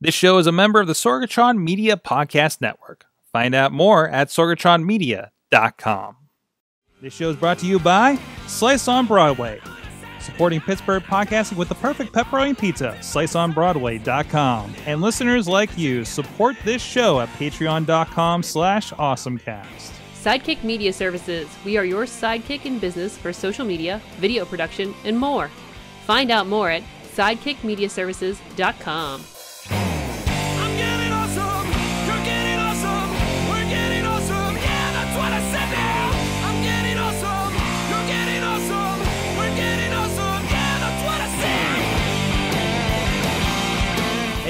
This show is a member of the Sorgatron Media Podcast Network. Find out more at sorgatronmedia.com. This show is brought to you by Slice on Broadway, supporting Pittsburgh podcasting with the perfect pepperoni pizza, sliceonbroadway.com. And listeners like you, support this show at patreon.com slash awesomecast. Sidekick Media Services. We are your sidekick in business for social media, video production, and more. Find out more at sidekickmediaservices.com.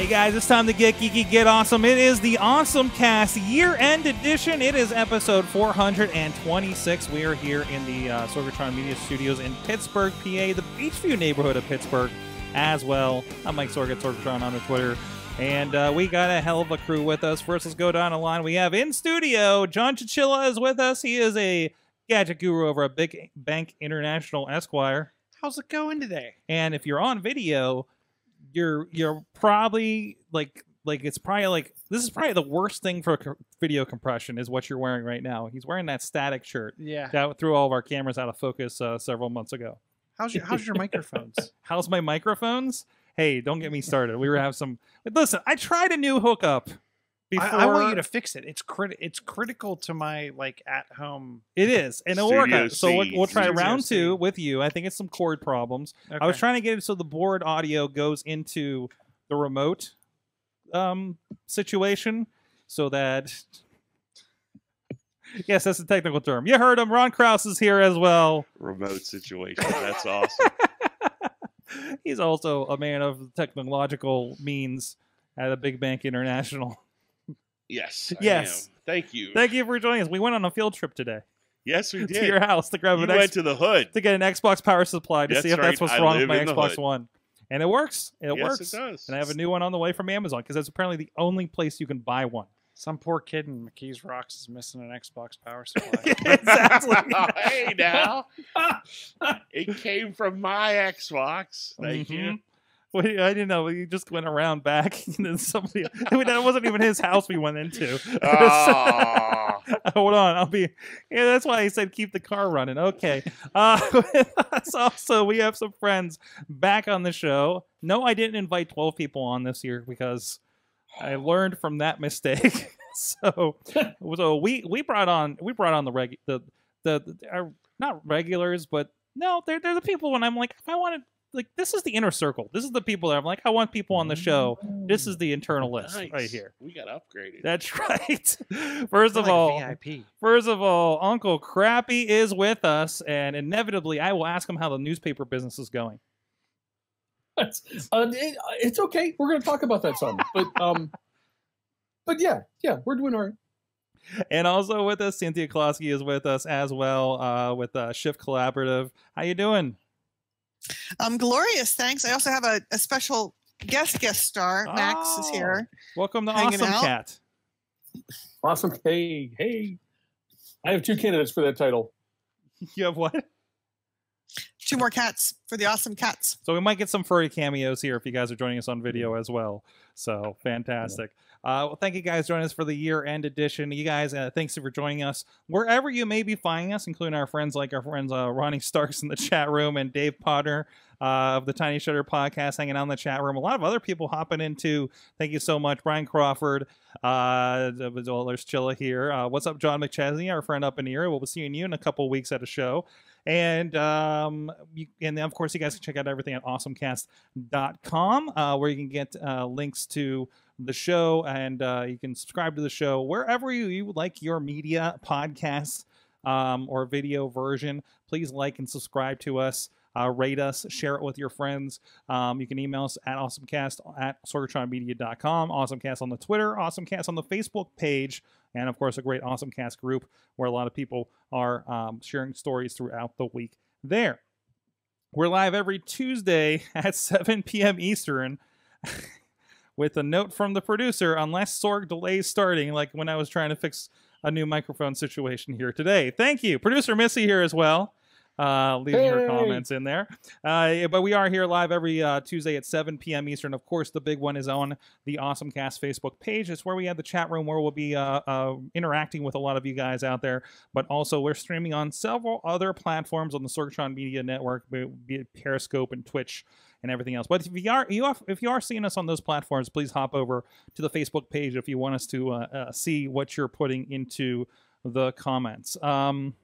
guys, it's time to get geeky, get awesome. It is the Awesome Cast year end edition. It is episode 426. We are here in the uh, Sorgatron Media Studios in Pittsburgh, PA, the Beechview neighborhood of Pittsburgh as well. I'm Mike Sorgat, Sorgatron on Twitter. And uh, we got a hell of a crew with us. First, let's go down the line. We have in studio, John Chichilla is with us. He is a gadget guru over at Big Bank International Esquire. How's it going today? And if you're on video, you're you're probably like like it's probably like this is probably the worst thing for co- video compression is what you're wearing right now. He's wearing that static shirt Yeah. that threw all of our cameras out of focus uh, several months ago. How's your How's your microphones? How's my microphones? Hey, don't get me started. We were have some. Listen, I tried a new hookup. Before I, I want you to fix it. It's crit. It's critical to my like at home. It is, and it'll work out. So we'll, we'll try Studio round C. two with you. I think it's some cord problems. I was trying to get it so the board audio goes into the remote um, situation, so that. Yes, that's the technical term. You heard him. Ron Krause is here as well. remote situation. That's awesome. He's also a man of technological means at a big bank international. Yes. I Yes. am. Thank you. Thank you for joining us. We went on a field trip today yes, we did. to your house to grab you an went X- to the hood. to get an Xbox power supply to That's see if that's what's I wrong with my in Xbox. One. And it works. It yes, works. it does. And I have a new one on the way from Amazon because that's apparently the only place you can buy one. Some poor kid in McKees Rocks is missing an Xbox power supply. exactly. hey now, it came from my Xbox. Thank you. Mm-hmm. I didn't know. He just went around back, and then somebody. I mean, that wasn't even his house we went into. Ah. Hold on, I'll be. Yeah, that's why he said keep the car running. Okay. Uh, also, we have some friends back on the show. No, I didn't invite twelve people on this year because I learned from that mistake. so, so we we brought on we brought on the reg the the, the our, not regulars, but no, they're they're the people when I'm like if I wanted like this is the inner circle. This is the people that I'm like I want people on the show. This is the internal list Nice. right here. We got upgraded. That's right. First of Like all, VIP. First of all, Uncle Crappy is with us, and inevitably, I will ask him how the newspaper business is going. It's, uh, it, it's okay. We're going to talk about that some, but um, but yeah, yeah, we're doing all right. And also with us, Cynthia Closkey is with us as well uh, with uh, Shift Collaborative. How you doing? Um, glorious, thanks. I also have a, a special guest guest star. Max is Oh. here. Welcome to Hanging Awesome out. Cat. Awesome. Hey, hey, I have two candidates for that title. You have what? Two more cats for the awesome cats. So we might get some furry cameos here if you guys are joining us on video as well. So fantastic. Uh, well, thank you guys joining us for the year-end edition. You guys, uh, thanks for joining us wherever you may be finding us, including our friends like our friends uh, Ronnie Starks in the chat room and Dave Potter uh, of the Tiny Shutter podcast hanging out in the chat room. A lot of other people hopping into. Thank you so much, Brian Crawford. Uh, well, there's Chilla here. Uh, what's up, John McChesney, our friend up in here. We'll be seeing you in a couple weeks at a show. And um, you, and then of course you guys can check out everything at awesomecast.com uh, where you can get uh, links to the show and uh, you can subscribe to the show wherever you, you like your media podcast um, or video version. Please like and subscribe to us. Uh, rate us, share it with your friends. Um, you can email us at awesomecast at sorgatronmedia.com, awesomecast on the Twitter, awesomecast on the Facebook page, and of course, a great awesomecast group where a lot of people are um, sharing stories throughout the week there. We're live every Tuesday at 7 p.m. Eastern with a note from the producer unless Sorg delays starting, like when I was trying to fix a new microphone situation here today. Thank you. Producer Missy here as well. uh, leaving her comments in there. Uh, but we are here live every uh, Tuesday at 7 p.m. Eastern. Of course, the big one is on the Awesome Cast Facebook page. It's where we have the chat room where we'll be uh, uh, interacting with a lot of you guys out there. But also, we're streaming on several other platforms on the Sorgatron Media Network, be be it Periscope and Twitch and everything else. But if you are you if you are seeing us on those platforms, please hop over to the Facebook page if you want us to uh, uh, see what you're putting into the comments. Um,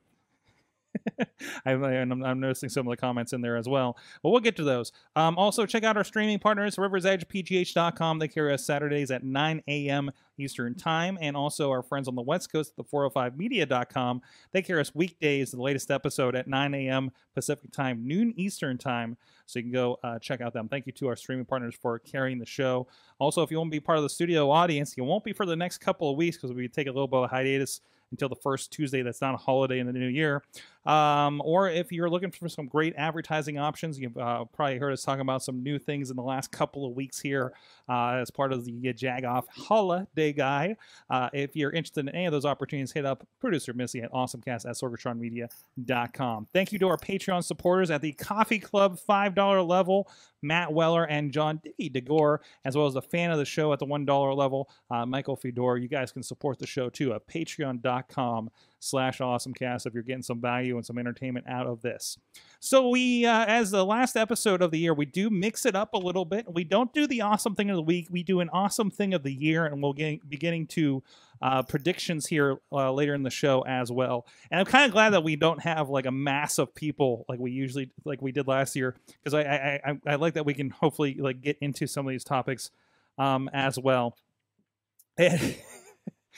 I'm, I'm, I'm noticing some of the comments in there as well. But we'll get to those. Um, also, check out our streaming partners, riversedgepgh.com. They carry us Saturdays at 9 a.m. Eastern Time. And also our friends on the West Coast, the 405media.com. They carry us weekdays, the latest episode at 9 a.m. Pacific Time, noon Eastern Time. So you can go uh, check out them. Thank you to our streaming partners for carrying the show. Also, if you want to be part of the studio audience, you won't be for the next couple of weeks because we take a little bit of hiatus until the first Tuesday that's not a holiday in the new year. Um, or if you're looking for some great advertising options, you've uh, probably heard us talking about some new things in the last couple of weeks here uh, as part of the Jagoff Holiday Guide. Uh, if you're interested in any of those opportunities, hit up producer Missy at awesomecast at sorgatronmedia.com. Thank you to our Patreon supporters at the Coffee Club $5 level, Matt Weller and John Dickey DeGore, as well as the fan of the show at the $1 level, uh, Michael Fedor. You guys can support the show too at patreon.com slash awesomecast if you're getting some value and some entertainment out of this. So we, uh, as the last episode of the year, we do mix it up a little bit. We don't do the awesome thing of the week. We do an awesome thing of the year, and we'll get, be getting to uh, predictions here uh, later in the show as well. And I'm kind of glad that we don't have like a mass of people like we usually like we did last year because I, I I I like that we can hopefully like get into some of these topics um, as well.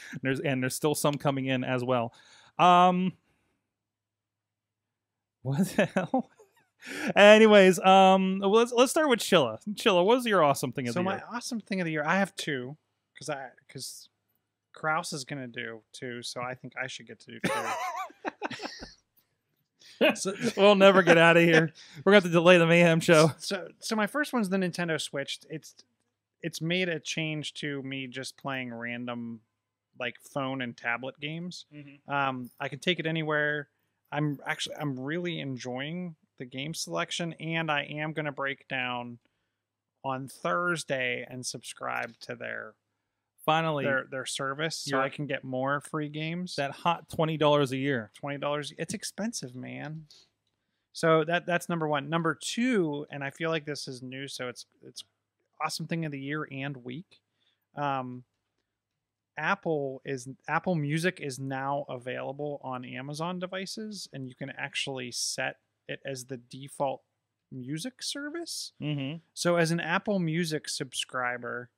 And there's and there's still some coming in as well. Um, what the hell? Anyways, um, let's let's start with Chilla. Chilla, what is your awesome thing of So the year? So my awesome thing of the year, I have two, because I because Krause is gonna do two, so I think I should get to do two. so, We'll never get out of here. We're to have to delay the mayhem show. So so my first one's the Nintendo Switch. It's it's made a change to me just playing random like phone and tablet games. Um, I can take it anywhere. I'm actually I'm really enjoying the game selection, and I am going to break down on Thursday and subscribe to their Finally, their their service so I can get more free games. that hot twenty dollars a year. twenty dollars. It's expensive, man. So that that's number one. Number two, and I feel like this is new, so it's it's awesome thing of the year and week. Um, Apple is Apple Music is now available on Amazon devices, and you can actually set it as the default music service. Mm-hmm. So as an Apple Music subscriber,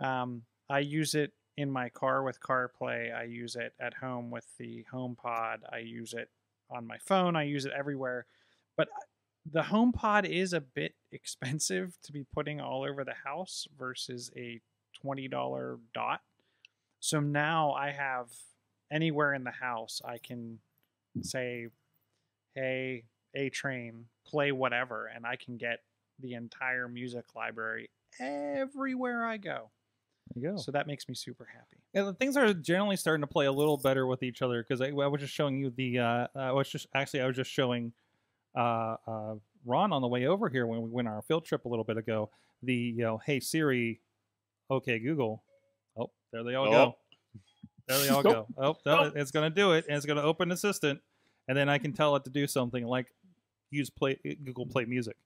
um, I use it in my car with CarPlay. I use it at home with the HomePod. I use it on my phone. I use it everywhere. But the HomePod is a bit expensive to be putting all over the house versus a $20 dot. So now I have anywhere in the house I can say, hey, A Train, play whatever, and I can get the entire music library everywhere I go. There you go. So that makes me super happy. Yeah, the things are generally starting to play a little better with each other because I, I was just showing you the. Uh, I was just actually I was just showing uh, uh, Ron on the way over here when we went on our field trip a little bit ago. The you know, hey Siri, okay Google. There they all go. Oh. There they all Nope. go. Oh, no, Nope. it's gonna do it, and it's gonna open Assistant, and then I can tell it to do something like use Play Google Play Music.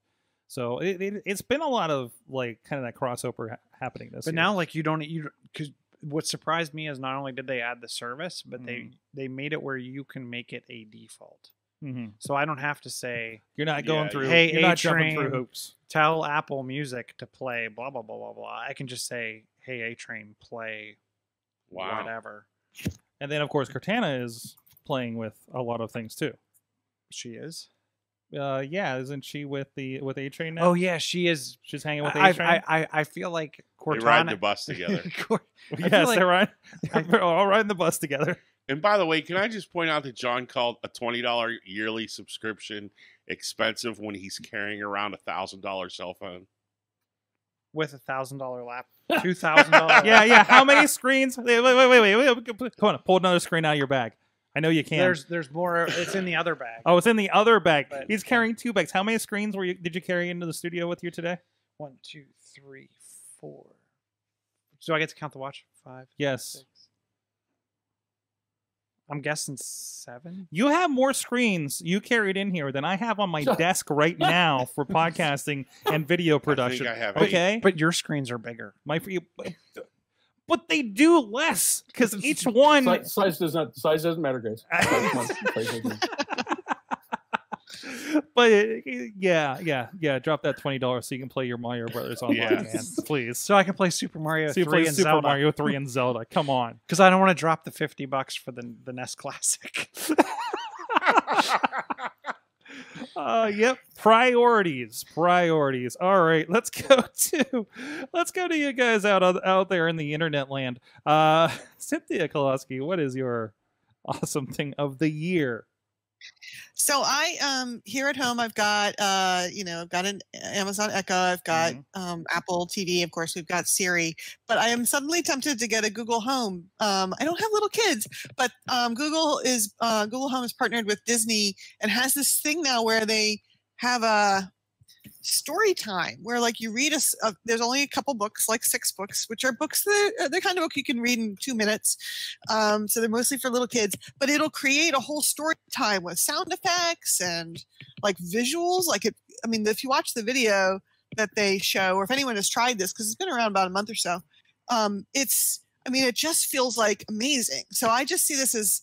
So it, it, it's been a lot of like kind of that crossover ha- happening this But year. now, like you don't, you because what surprised me is not only did they add the service, but they Mhm. they made it where you can make it a default. Mhm. So I don't have to say you're not going Yeah, through. Hey, you're not jumping through hoops. tell Apple Music to play blah blah blah blah blah. I can just say, "Hey, A Train, play Wow. whatever." And then, of course, Cortana is playing with a lot of things too. She is. Uh, yeah, isn't she with the with A Train now? Oh yeah, she is. she's hanging with I, A Train. I, I I feel like Cortana. They ride the bus together. Cor- I feel yes, like- they're right. I- They're all riding the bus together. And by the way, can I just point out that John called a twenty dollar yearly subscription expensive when he's carrying around a thousand dollar cell phone? With a thousand dollar lap, two thousand dollar. Yeah, yeah. How many screens? Wait, wait, wait, wait, wait. wait. Come on, pull another screen out of your bag. I know you can. There's there's more. It's in the other bag. oh, it's in the other bag. But- He's carrying two bags. How many screens were you? Did you carry into the studio with you today? One, two, three, four. Do I get to count the watch? Five, Yes. six. I'm guessing seven. You have more screens you carried in here than I have on my desk right now for podcasting and video production. I have eight. okay, But your screens are bigger. my but they do less because each one. size, size does not size doesn't matter, guys. Size doesn't- size doesn't matter. but uh, yeah, yeah, yeah. Drop that twenty dollars so you can play your Mario Brothers online, man. Yes. Please. So I can play Super Mario So 3 play and Super Zelda. Mario Three and Zelda. Come on. Because I don't want to drop the 50 bucks for the, the NES Classic. Uh, yep. Priorities. Priorities. All right. Let's go to let's go to you guys out out there in the internet land. Uh, Cynthia Koloski, what is your awesome thing of the year? So I um here at home I've got uh you know I've got an Amazon Echo I've got um Apple TV of course we've got Siri but I am suddenly tempted to get a Google Home. Um I don't have little kids but um Google is uh Google Home is partnered with Disney and has this thing now where they have a story time where like you read a, uh, there's only a couple books like six books which are books that uh, they're kind of book you can read in two minutes um, so they're mostly for little kids but it'll create a whole story time with sound effects and like visuals like it i mean if you watch the video that they show or if anyone has tried this because it's been around about a month or so um, it's i mean it just feels like amazing so i just see this as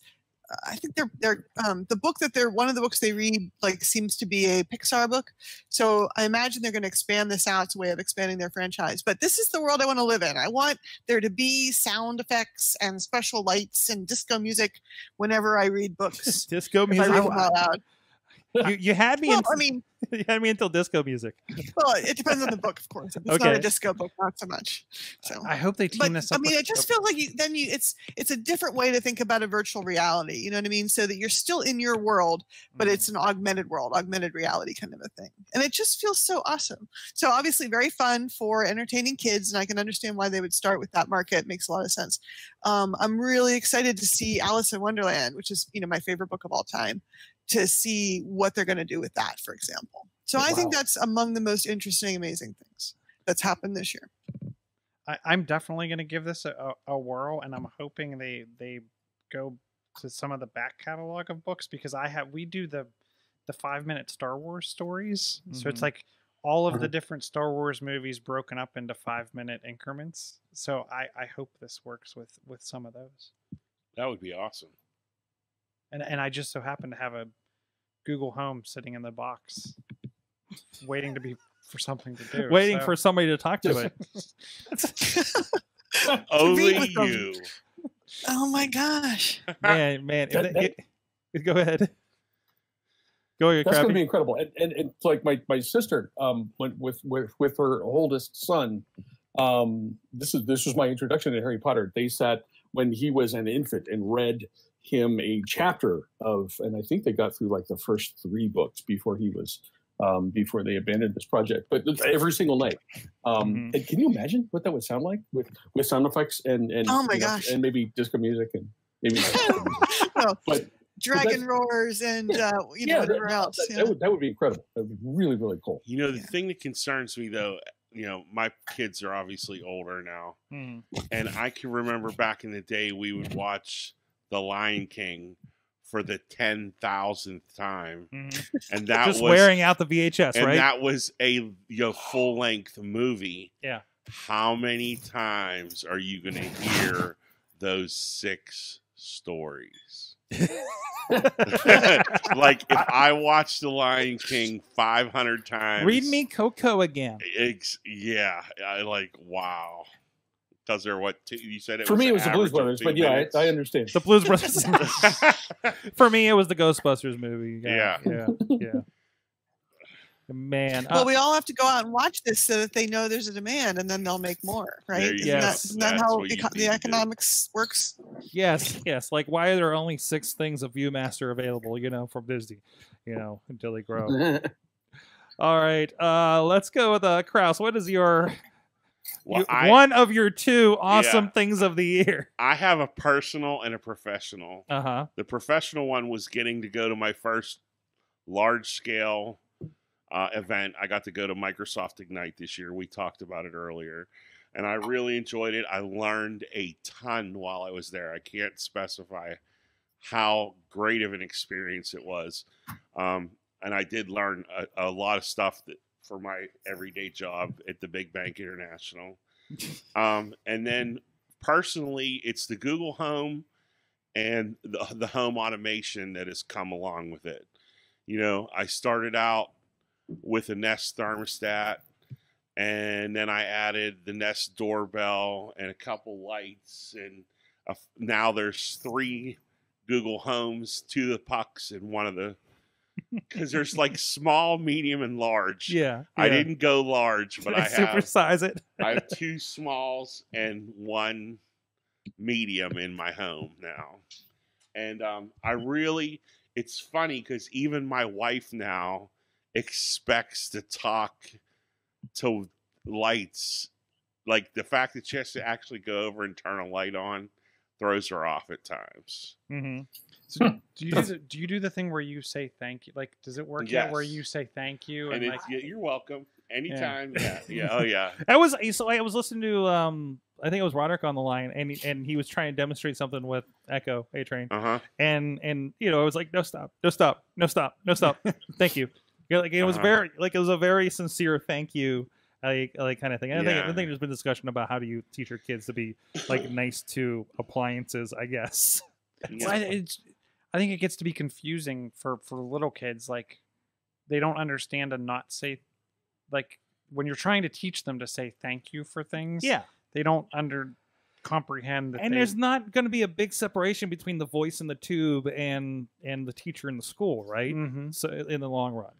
I think they're they're um, the book that they're one of the books they read like seems to be a Pixar book, so I imagine they're going to expand this out. It's a way of expanding their franchise. But this is the world I want to live in. I want there to be sound effects and special lights and disco music whenever I read books. Disco if I music. read them out loud. You, you had me. Well, in, I mean, you had me until disco music. well, it depends on the book, of course. If it's not a disco book, not so much. So I hope they team but this up. I mean, with- it just feels like you then you it's it's a different way to think about a virtual reality. You know what I mean? So that you're still in your world, but it's an augmented world, augmented reality kind of a thing, and it just feels so awesome. So obviously, very fun for entertaining kids, and I can understand why they would start with that market. It makes a lot of sense. Um, I'm really excited to see Alice in Wonderland, which is you know my favorite book of all time, to see what they're going to do with that, for example. So I think that's among the most interesting, amazing things that's happened this year. I, I'm definitely going to give this a, a, a whirl, and I'm hoping they they go to some of the back catalog of books because I have we do the the five minute Star Wars stories, so it's Mhm. like all of the Mhm. different Star Wars movies broken up into five minute increments. So I I hope this works with with some of those, That would be awesome. And and I just so happen to have a Google Home sitting in the box, waiting to be for something to do, Waiting so- for somebody to talk to it. Only you. Oh my gosh. Man, man. if That- they- it- go ahead. Go ahead, That's going to be incredible. And, and, and it's like my, my sister um, went with, with, with her oldest son. Um, this is this was my introduction to Harry Potter. They sat when he was an infant and read him a chapter of, and I think they got through like the first three books before he was um, before they abandoned this project. But every single night. Um, Mhm. and can you imagine what that would sound like with with sound effects and and Oh my you know, and maybe disco music and maybe not disco music. no, But- dragon roars and uh, you know yeah, that, whatever else. that, yeah. that would that would be incredible. That would be really really cool. You know, the Yeah. thing that concerns me though, you know, my kids are obviously older now, Mhm. and I can remember back in the day we would watch The Lion King for the ten thousandth time, Mhm. and that was wearing out the VHS, and right? that was a you know, full length movie. Yeah. How many times are you going to hear those six stories? like if I watch The Lion King 500 times, Read me Coco again. Yeah, I like wow. Because they're what two, you said it For was me, it was the Blues Brothers, but yeah. I, I understand. The Blues Brothers. For me, it was the Ghostbusters movie. Yeah. yeah, yeah. Man, well, uh, we all have to go out and watch this so that they know there's a demand, and then they'll make more, right? There Isn't, go. that, isn't that how what eco- the to do. economics works? yes, yes. Like, why are there only six things of ViewMaster available? You know, from Disney. You know, until they grow. All right, uh, let's go with uh, Krause. What is your Well, You- I, one of your two awesome Yeah. things of the year. I have a personal and a professional. Uh huh. The professional one was getting to go to my first large scale uh, event. I got to go to Microsoft Ignite this year. We talked about it earlier. And I really enjoyed it. I learned a ton while I was there. I can't specify how great of an experience it was. Um, and I did learn a, a lot of stuff that for my everyday job at the Big Bank International. Um, and then personally, it's the Google Home and the, the home automation that has come along with it. You know, I started out with a Nest thermostat, and then I added the Nest doorbell and a couple lights, and a, now there's three Google Homes, two of the pucks, and one of the because there's like small, medium, and large. Yeah. I didn't go large, but I have supersize it. I have two smalls and one medium in my home now. And um, I really, it's funny because even my wife now expects to talk to lights. Like the fact that she has to actually go over and turn a light on throws her off at times. hmm So do you do the, do you do the thing where you say thank you? Like, does it work yet? Where you say thank you And and, like, yeah, you're welcome anytime. Yeah. yeah. Oh, yeah. I was so I was listening to um I think it was Roderick on the line and he- and he was trying to demonstrate something with Echo A Train Uh huh. and and you know I was like no stop no stop no stop no stop thank you you know, like it was Uh-huh. very like it was a very sincere thank you like like kind of thing. And I think I think there's been discussion about how do you teach your kids to be like nice to appliances I guess. Well, I, I think it gets to be confusing for for little kids. Like, they don't understand and not say, like, when you're trying to teach them to say thank you for things. Yeah. they don't under comprehend and they, there's not going to be a big separation between the voice in the tube and and the teacher in the school, right? Mhm. So in the long run,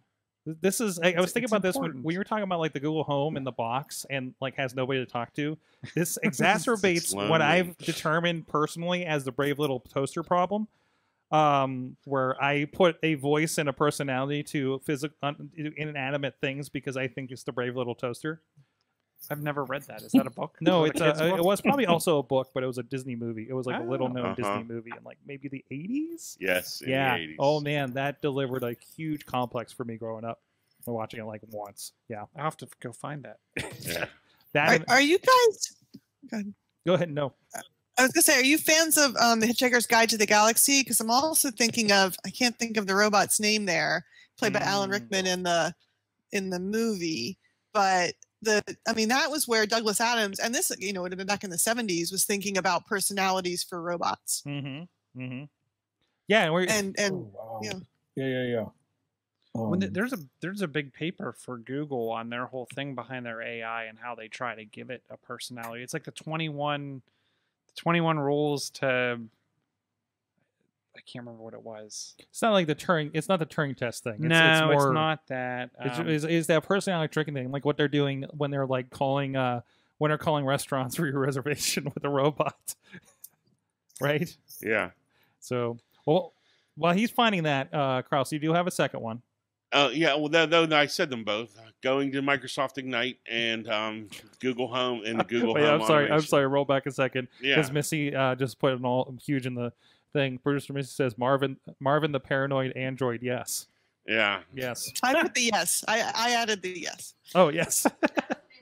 this is. I, I was thinking it's about this when, important. when you were talking about like the Google Home in the box and like has nobody to talk to. This exacerbates what. I've determined personally as the brave little toaster problem. Um, where I put a voice and a personality to physical inanimate things because I think it's the brave little toaster. I've never read that. Is that a book? No, it's that a, book? it was probably also a book, but it was a Disney movie. It was like a little known Oh. Disney Uh-huh. movie in like maybe the eighties. Yes. In Yeah. The 80s. Oh man, that delivered a huge complex for me growing up. We're watching it like once. Yeah. I'll have to go find that. Yeah. That. Are, are you guys? go ahead. No. I was gonna say, are you fans of um, the Hitchhiker's Guide to the Galaxy? Because I'm also thinking of I can't think of the robot's name there, played by Alan Mm. Rickman in the in the movie. But the I mean that was where Douglas Adams and this you know would have been back in the 70s was thinking about personalities for robots. Mm-hmm. Mm-hmm. Yeah, and we're And and Oh, wow. yeah. Yeah, yeah, yeah. when the, Um, there's a there's a big paper for Google on their whole thing behind their AI and how they try to give it a personality. It's like the 21 the 21 rules to I can't remember what it was. it's not like the Turing. It's not the Turing test thing. It's, no, it's, more, not that. It's, Um, is, is that personality tricking thing like what they're doing when they're like calling uh when they're calling restaurants for your reservation with a robot, right? Yeah. So well, while he's finding that, uh, Krause, you do have a second one. Uh, yeah, well, though, though I said them both. Going to Microsoft Ignite and um, Google Home and the Google Wait, Home. I'm sorry. I'm sorry. Roll back a second Yeah, because Missy uh, just put an all huge in the thing. Producer Missy says Marvin, Marvin the paranoid android. Yes, yeah. yes. I put the yes. I I added the yes. Oh yes,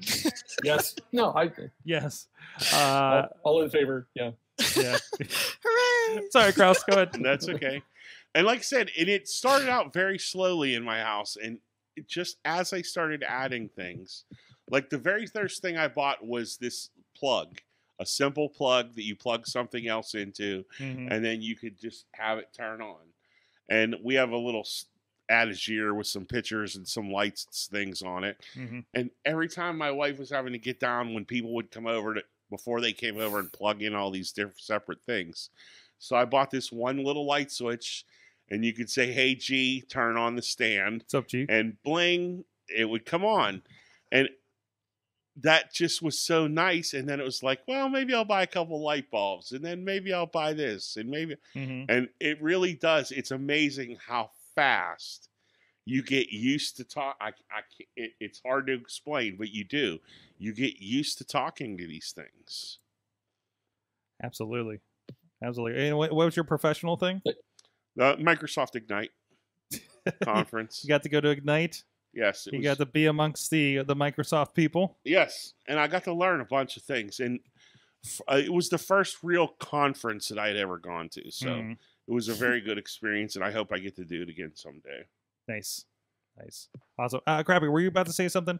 yes. No, I. yes. Uh, all, all in favor. Yeah. yeah. Hooray! sorry, Krause. Go ahead. That's okay. And like I said, and it started out very slowly in my house, and it just as I started adding things, like the very first thing I bought was this plug, a simple plug that you plug something else into, Mhm. and then you could just have it turn on. And we have a little étagère with some pictures and some lights things on it. Mhm. And every time my wife was having to get down when people would come over to before they came over and plug in all these different separate things. So I bought this one little light switch and you could say, Hey G, turn on the stand What's up, G? and bling, it would come on. And that just was so nice. And then it was like, well, maybe I'll buy a couple light bulbs and then maybe I'll buy this and maybe hmm and it really does. It's amazing how fast you get used to talk. I, I it, it's hard to explain, but you do. You get used to talking to these things. Absolutely. Absolutely. And what, what was your professional thing? The Microsoft Ignite conference. You got to go to Ignite. Yes, it You was- got to be amongst the the Microsoft people. Yes, and I got to learn a bunch of things, and f- uh, it was the first real conference that I had ever gone to. So Mm, it was a very good experience, and I hope I get to do it again someday. nice, nice, awesome. Uh, Crappy, were you about to say something?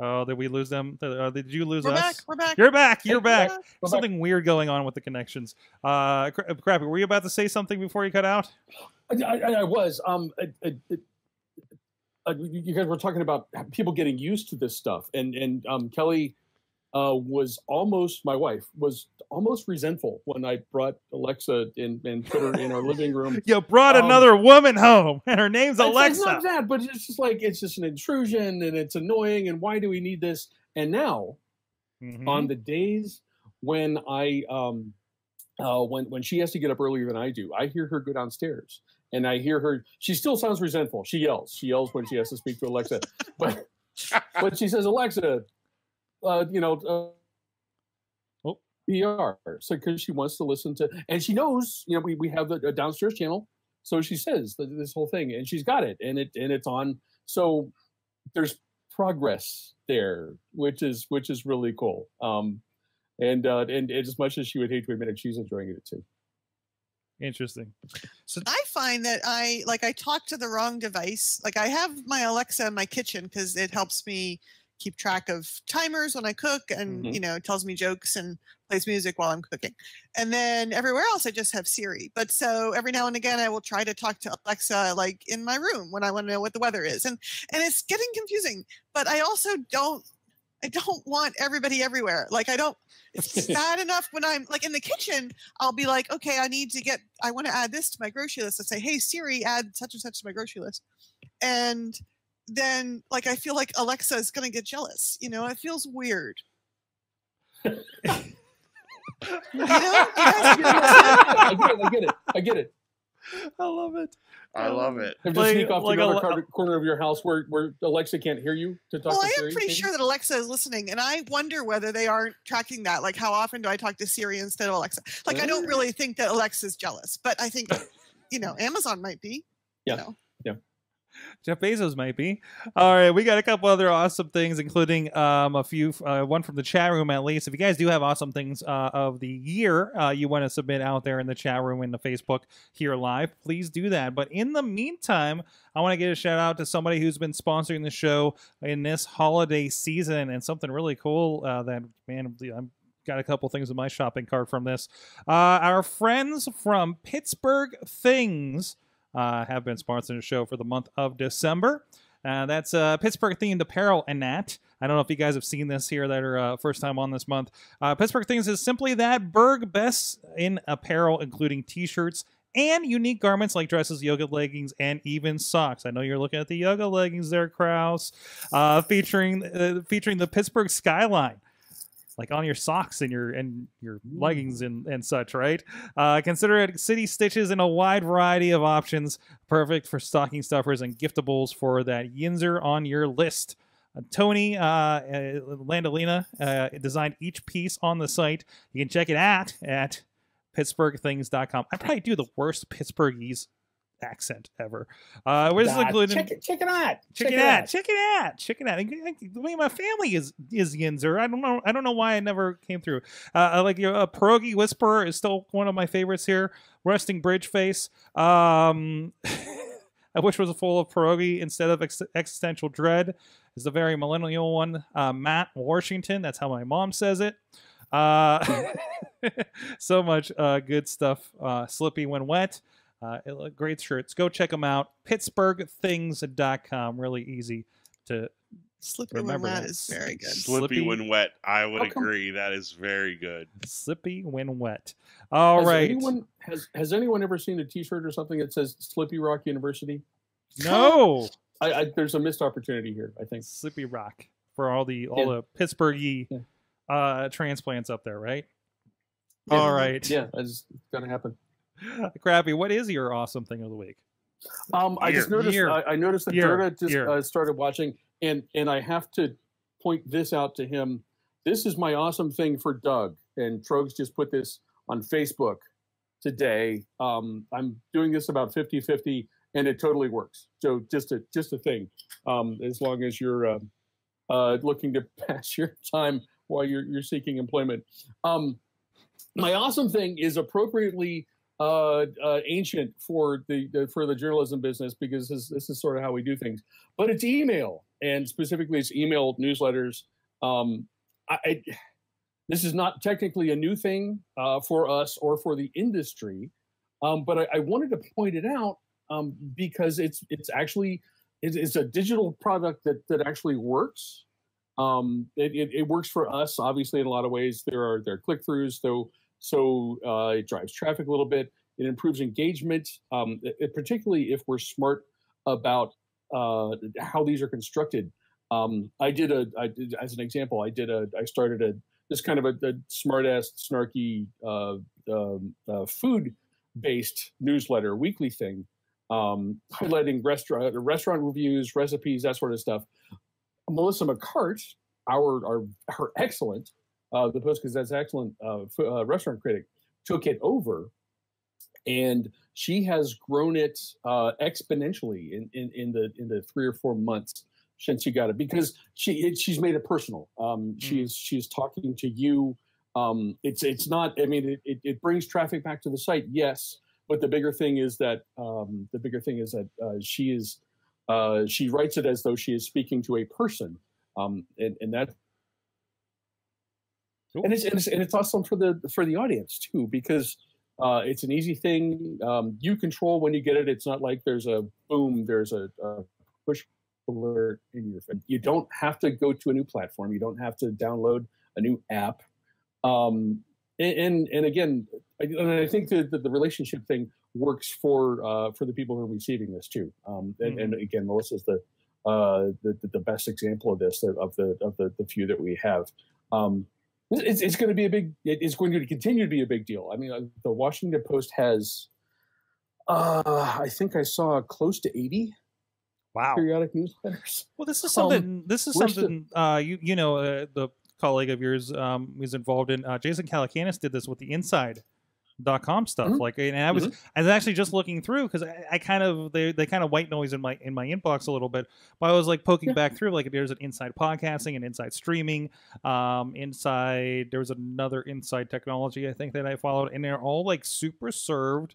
Oh, did we lose them? Uh, did you lose us? We're us? back. We're back. You're back. You're Hey, back. We're back. Something weird going on with the connections. Uh, Cra- Crappy, were you about to say something before you cut out? I, I, I was. Um, uh, you guys were talking about people getting used to this stuff, and and um, Kelly uh, was almost my wife was almost resentful when I brought Alexa in and put her in our living room. You brought Um, another woman home, and her name's Alexa. It's not that, but it's just like it's just an intrusion, and it's annoying. And why do we need this? And now Mhm. on the days when I um uh when when she has to get up earlier than I do, I hear her go downstairs and I hear her she still sounds resentful. She yells. She yells when she has to speak to Alexa. but but she says, Alexa, uh, you know, uh, Oh. PR. So because she wants to listen to and she knows, you know, we, we have the a downstairs channel. So she says th- this whole thing and she's got it and it and it's on. So there's progress there, which is which is really cool. Um, and uh, and, and as much as she would hate to admit it, she's enjoying it too. Interesting. So I find that I like I talk to the wrong device. Like I have my Alexa in my kitchen because it helps me keep track of timers when I cook and Mhm. you know, tells me jokes and plays music while I'm cooking. And then everywhere else I just have Siri. But so every now and again I will try to talk to Alexa like in my room when I want to know what the weather is. And and it's getting confusing. But I also don't I don't want everybody everywhere. Like I don't it's bad enough when I'm like in the kitchen, I'll be like, okay, I need to get I want to add this to my grocery list. I say, hey Siri, add such and such to my grocery list. And then like I feel like Alexa is gonna get jealous. You know, it feels weird. You know? I get it. I get it. I get it. I love it. I love it. Have to Like- sneak off like to a another lo- cor- corner of your house where, where Alexa can't hear you to talk well, to I Siri. am pretty maybe? sure that Alexa is listening, and I wonder whether they aren't tracking that. Like, how often do I talk to Siri instead of Alexa? Like, I don't really think that Alexa's jealous, but I think, you know, Amazon might be. Yeah. You know. Jeff Bezos might be. All right, we got a couple other awesome things, including um, a few, uh, one from the chat room at least. If you guys do have awesome things uh, of the year uh, you want to submit out there in the chat room in the Facebook here live, please do that. But in the meantime, I want to get a shout out to somebody who's been sponsoring the show in this holiday season and something really cool uh, that, man, I'm got a couple things in my shopping cart from this. Uh, our friends from Pittsburgh Things uh, have been sponsoring the show for the month of December. Uh, that's uh, Pittsburgh themed apparel and that. I don't know if you guys have seen this here that are uh, first time on this month. Uh, Pittsburgh Things is simply that Burgh best in apparel, including t shirts and unique garments like dresses, yoga leggings, and even socks. I know you're looking at the yoga leggings there, Krause, uh, featuring uh, featuring the Pittsburgh skyline like on your socks and your and your leggings and, and such, right? Uh, consider it city stitches in a wide variety of options, perfect for stocking stuffers and giftables for that yinzer on your list. Uh, Tony uh, uh, Landolina uh, designed each piece on the site. You can check it out at pittsburghthings.com. I probably do the worst Pittsburghese accent ever. Uh, is Ah, included. check it, check it out. Check, it out. Check it out. Check it out. I mean, my family is is Yinzer. I don't know. I don't know why I never came through. Uh, I like your uh, pierogi whisperer is still one of my favorites here. Resting bridge face. Um, I wish was a full of pierogi instead of ex- existential dread. Is the very millennial one. Uh, Matt Washington. That's how my mom says it. Uh, so much uh, good stuff. Uh, slippy when wet. Uh, great shirts. Go check them out. PittsburghThings.com. Really easy to Slippery when Remember wet that. is very good. Slippy, Slippy- when wet. I would agree. That is very good. slippy when wet. All has right. Anyone, has Has anyone ever seen a T-shirt or something that says Slippy Rock University? No, I, I, there's a missed opportunity here. I think. Slippy Rock for all the all Yeah. the Pittsburgh Yeah. uh, transplants up there, right? Yeah. All right. Yeah, it's gonna happen. Crappy, what is your awesome thing of the week? Um, I just noticed. I, I noticed that Year. Gerda just uh, started watching, and and I have to point this out to him. This is my awesome thing for Doug, and Trogs just put this on Facebook today. Um, I'm doing this about 50-50, and it totally works. So just a just a thing. Um, as long as you're uh, uh, looking to pass your time while you're you're seeking employment. Um, my awesome thing is appropriately uh, uh, ancient for the, the for the journalism business because this, this is sort of how we do things. But it's email, and specifically, it's email newsletters. Um, I, I, this is not technically a new thing uh, for us or for the industry, um, but I, I wanted to point it out um, because it's it's actually it's, it's a digital product that that actually works. Um, it, it, it works for us, obviously, in a lot of ways. There are there are click throughs, so so uh, it drives traffic a little bit. It improves engagement, um, it- particularly if we're smart about uh, how these are constructed. Um, I did a, I did, as an example, I did a, I started a this kind of a, a smart ass, snarky uh, um, uh, food based newsletter, weekly thing, um, highlighting restaurant restaurant reviews, recipes, that sort of stuff. Melissa McCart, our our, our excellent uh, the Post Gazette's excellent uh, f- uh, restaurant critic, took it over, and she has grown it uh, exponentially in, in, in the in the three or four months since she got it because she it, she's made it personal. Um, She's she's talking to you. Um, it's it's not. I mean, it, it, it brings traffic back to the site, yes. But the bigger thing is that um, the bigger thing is that uh, she is uh, she writes it as though she is speaking to a person, um, and and that Cool. and it's, and it's and it's awesome for the for the audience too because uh, it's an easy thing. Um, you control when you get it. It's not like there's a boom. There's a, a push alert in your phone. You don't have to go to a new platform. You don't have to download a new app. Um, and, and and again, I, and I think that the, the relationship thing works for uh, for the people who are receiving this too. Um, and, and again, Melissa's the, uh, the the the best example of this of the of the, the few that we have. Um, it's, it's going to be a big. It's going to continue to be a big deal. I mean, uh, the Washington Post has, uh, I think I saw close to eighty Wow. periodic newsletters. Well, this is Um, something. this is something. uh, you you know, uh, the colleague of yours um, was involved in. Uh, Jason Calacanis did this with the Inside.com stuff. Mhm. Like, and I was I was actually just looking through because I, I kind of they they kind of white noise in my in my inbox a little bit. But I was like poking Yeah. back through. Like, there's an Inside Podcasting and Inside Streaming. Um, Inside there was another Inside Technology I think that I followed, and they're all like super served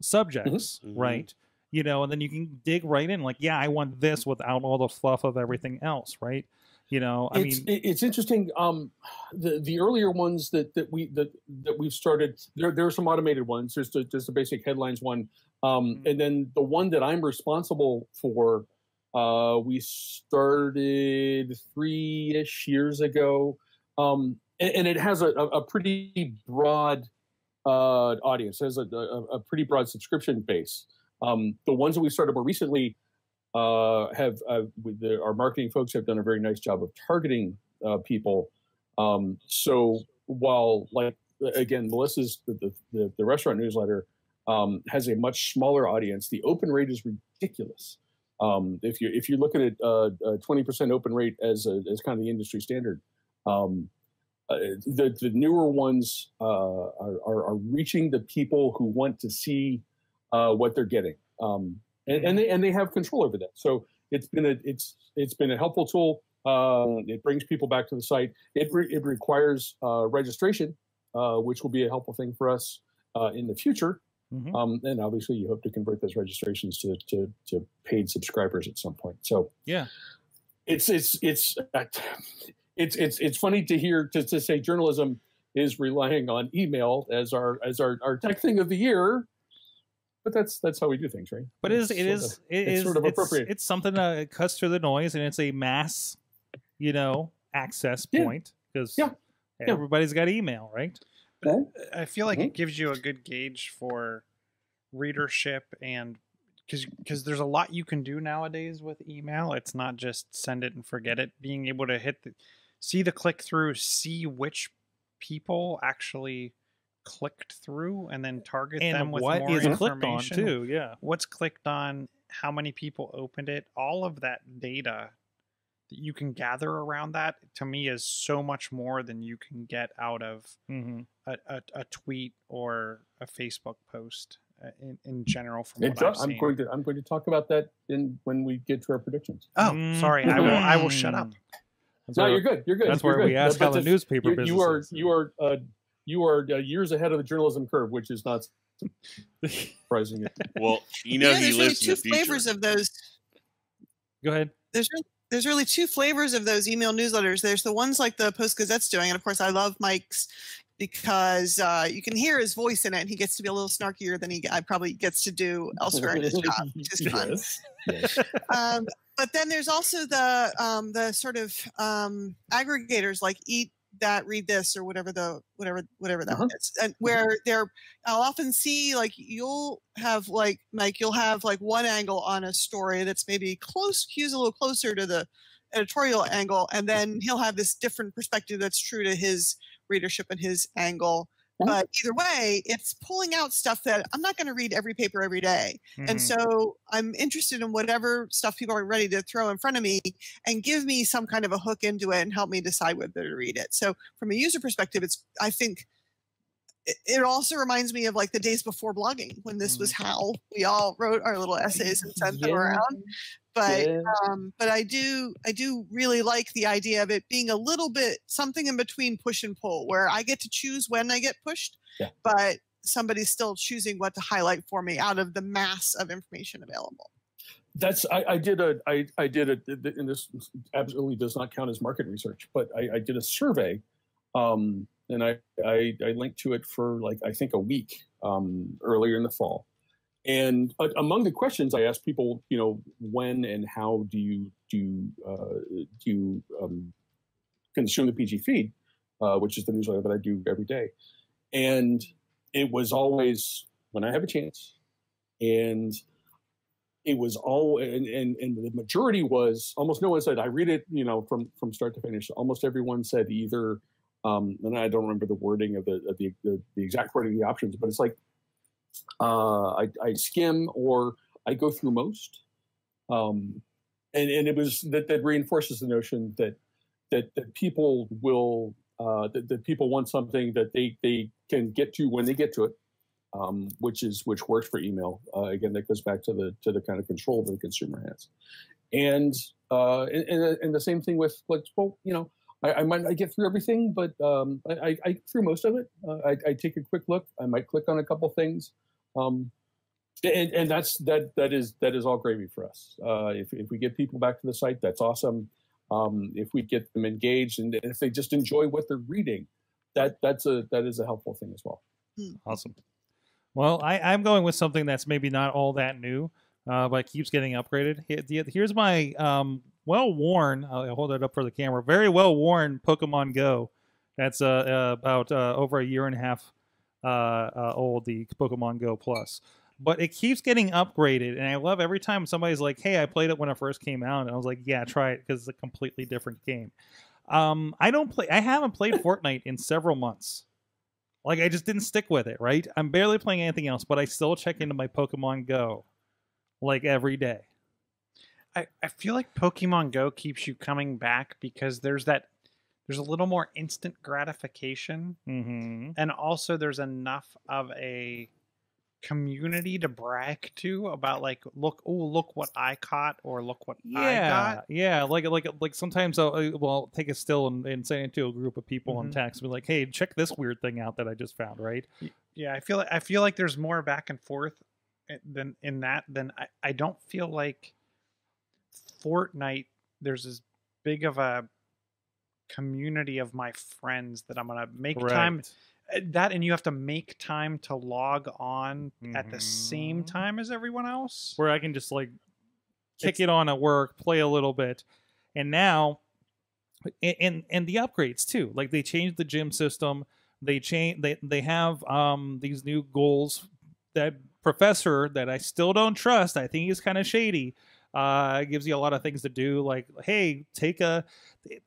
subjects, Mhm. right? you know, and then you can dig right in, like, yeah, I want this without all the fluff of everything else, right? You know, I it's, mean, it's interesting. Um, the the earlier ones that, that we that, that we've started, there there are some automated ones. There's the, just the basic headlines one, um, Mhm. and then the one that I'm responsible for. Uh, we started three ish years ago, um, and, and it has a, a, a pretty broad uh, audience. It has a, a, a pretty broad subscription base. Um, the ones that we started more recently uh, have uh, the, our marketing folks have done a very nice job of targeting uh, people. Um, so while like again, Melissa's the the, the, restaurant newsletter um, has a much smaller audience, the open rate is ridiculous. Um, if you if you look at it, twenty percent open rate as a, as kind of the industry standard. Um, uh, the the newer ones uh, are, are, reaching the people who want to see uh, what they're getting, um, and, and they and they have control over that. So it's been a it's it's been a helpful tool. Uh, it brings people back to the site. It re- it requires uh, registration, uh, which will be a helpful thing for us uh, in the future. mhm. Um, and obviously, you hope to convert those registrations to, to, to paid subscribers at some point. So Yeah. it's it's it's uh, it's it's it's funny to hear to, to say journalism is relying on email as our as our, our tech thing of the year. But that's that's how we do things, right? but it is It's it sort is of- it it's is sort of it's, appropriate. it's something that cuts through the noise, and it's a mass, you know, access point because Yeah. Yeah. everybody's got email, right? I feel like Mhm. it gives you a good gauge for readership and because because there's a lot you can do nowadays with email. It's not just send it and forget it. Being able to hit the see the click through, see which people actually clicked through and then target them with what more is clicked on information. too? Yeah. What's clicked on, how many people opened it, all of that data that you can gather around that to me is so much more than you can get out of hmm a, a, a tweet or a Facebook post uh, in, in general from It what do- I've I'm going to I'm going to talk about that in when we get to our predictions. oh, sorry. I will. I will shut up. Mm. That's no, where- you're good. You're good. That's you're where we ask But how the newspaper you, business you are you are uh, you are uh, years ahead of the journalism curve, which is not surprising. Well, you know yeah, he there's really lives in two the future. flavors of those. Go ahead. There's re- there's really two flavors of those email newsletters. There's the ones like the Post Gazette's doing, and of course, I love Mike's because uh, you can hear his voice in it. and He gets to be a little snarkier than he I probably gets to do elsewhere in his job, which is fun. Yes. yes. um, but then there's also the um, the sort of um, aggregators like Eat That, Read This, or whatever the whatever whatever that Uh-huh. is, and where they're I'll often see like you'll have like Mike, you'll have like one angle on a story that's maybe close, cues a little closer to the editorial angle, and then he'll have this different perspective that's true to his readership and his angle. But either way, it's pulling out stuff that I'm not going to read every paper every day. Mhm. And so I'm interested in whatever stuff people are ready to throw in front of me and give me some kind of a hook into it and help me decide whether to read it. So from a user perspective, it's I think it, it also reminds me of like the days before blogging when this was how we all wrote our little essays and sent them Yeah. around. But Yeah. um, but I do I do really like the idea of it being a little bit something in between push and pull, where I get to choose when I get pushed, Yeah. but somebody's still choosing what to highlight for me out of the mass of information available. That's I, I did a I, I did a and this absolutely does not count as market research, but I, I did a survey, um, and I, I I linked to it for like I think a week um, earlier in the fall, and uh, among the questions I asked people, you know, when and how do you do uh, do you um, consume the PG feed, uh, which is the newsletter that I do every day, and it was always when I have a chance, and it was all and, and and the majority was almost no one said I read it you know from from start to finish. Almost everyone said either, um, and I don't remember the wording of the of the, the the exact wording of the options, but it's like uh, I I skim or I go through most, um, and and it was that that reinforces the notion that that that people will uh, that, that people want something that they they can get to when they get to it um, which is which works for email. Uh, again, that goes back to the to the kind of control that the consumer has, and uh, and, and, and the same thing with like well, you know, I, I might not get through everything, but um, I, I, I through most of it. Uh, I, I take a quick look. I might click on a couple things. Um, and, and that's that that is that is all gravy for us. Uh, if if we get people back to the site, that's awesome. Um, if we get them engaged and if they just enjoy what they're reading, that that's a that is a helpful thing as well. Awesome. Well, I, I'm going with something that's maybe not all that new, uh, but keeps getting upgraded. Here's my um, well worn, I'll hold it up for the camera, very well worn Pokemon Go. That's uh, uh, about uh, over a year and a half uh, uh, old, the Pokemon Go Plus. But it keeps getting upgraded, and I love every time somebody's like, "Hey, I played it when it first came out," and I was like, "Yeah, try it because it's a completely different game." Um, I don't play. I haven't played Fortnite in several months. Like I just didn't stick with it, right? I'm barely playing anything else, but I still check into my Pokemon Go like every day. I, I feel like Pokemon Go keeps you coming back because there's that there's a little more instant gratification Mm-hmm. and also there's enough of a community to brag to about like look oh look what I caught or look what I got. yeah. Like like like sometimes I'll well take a still and, and send it to a group of people on Mhm. text, and be like, "Hey, check this weird thing out that I just found." Right? Yeah, I feel like I feel like there's more back and forth than in that than I, I don't feel like Fortnite there's as big of a community of my friends that I'm gonna make time Correct. uh, that and you have to make time to log on at the same Mhm. time as everyone else. where I can just like kick It's- it on at work, play a little bit, and now, and and, and the upgrades too. Like they changed the gym system. They change. They they have um these new goals. That professor that I still don't trust. I think he's kind of shady. Uh, it gives you a lot of things to do, like hey, take a,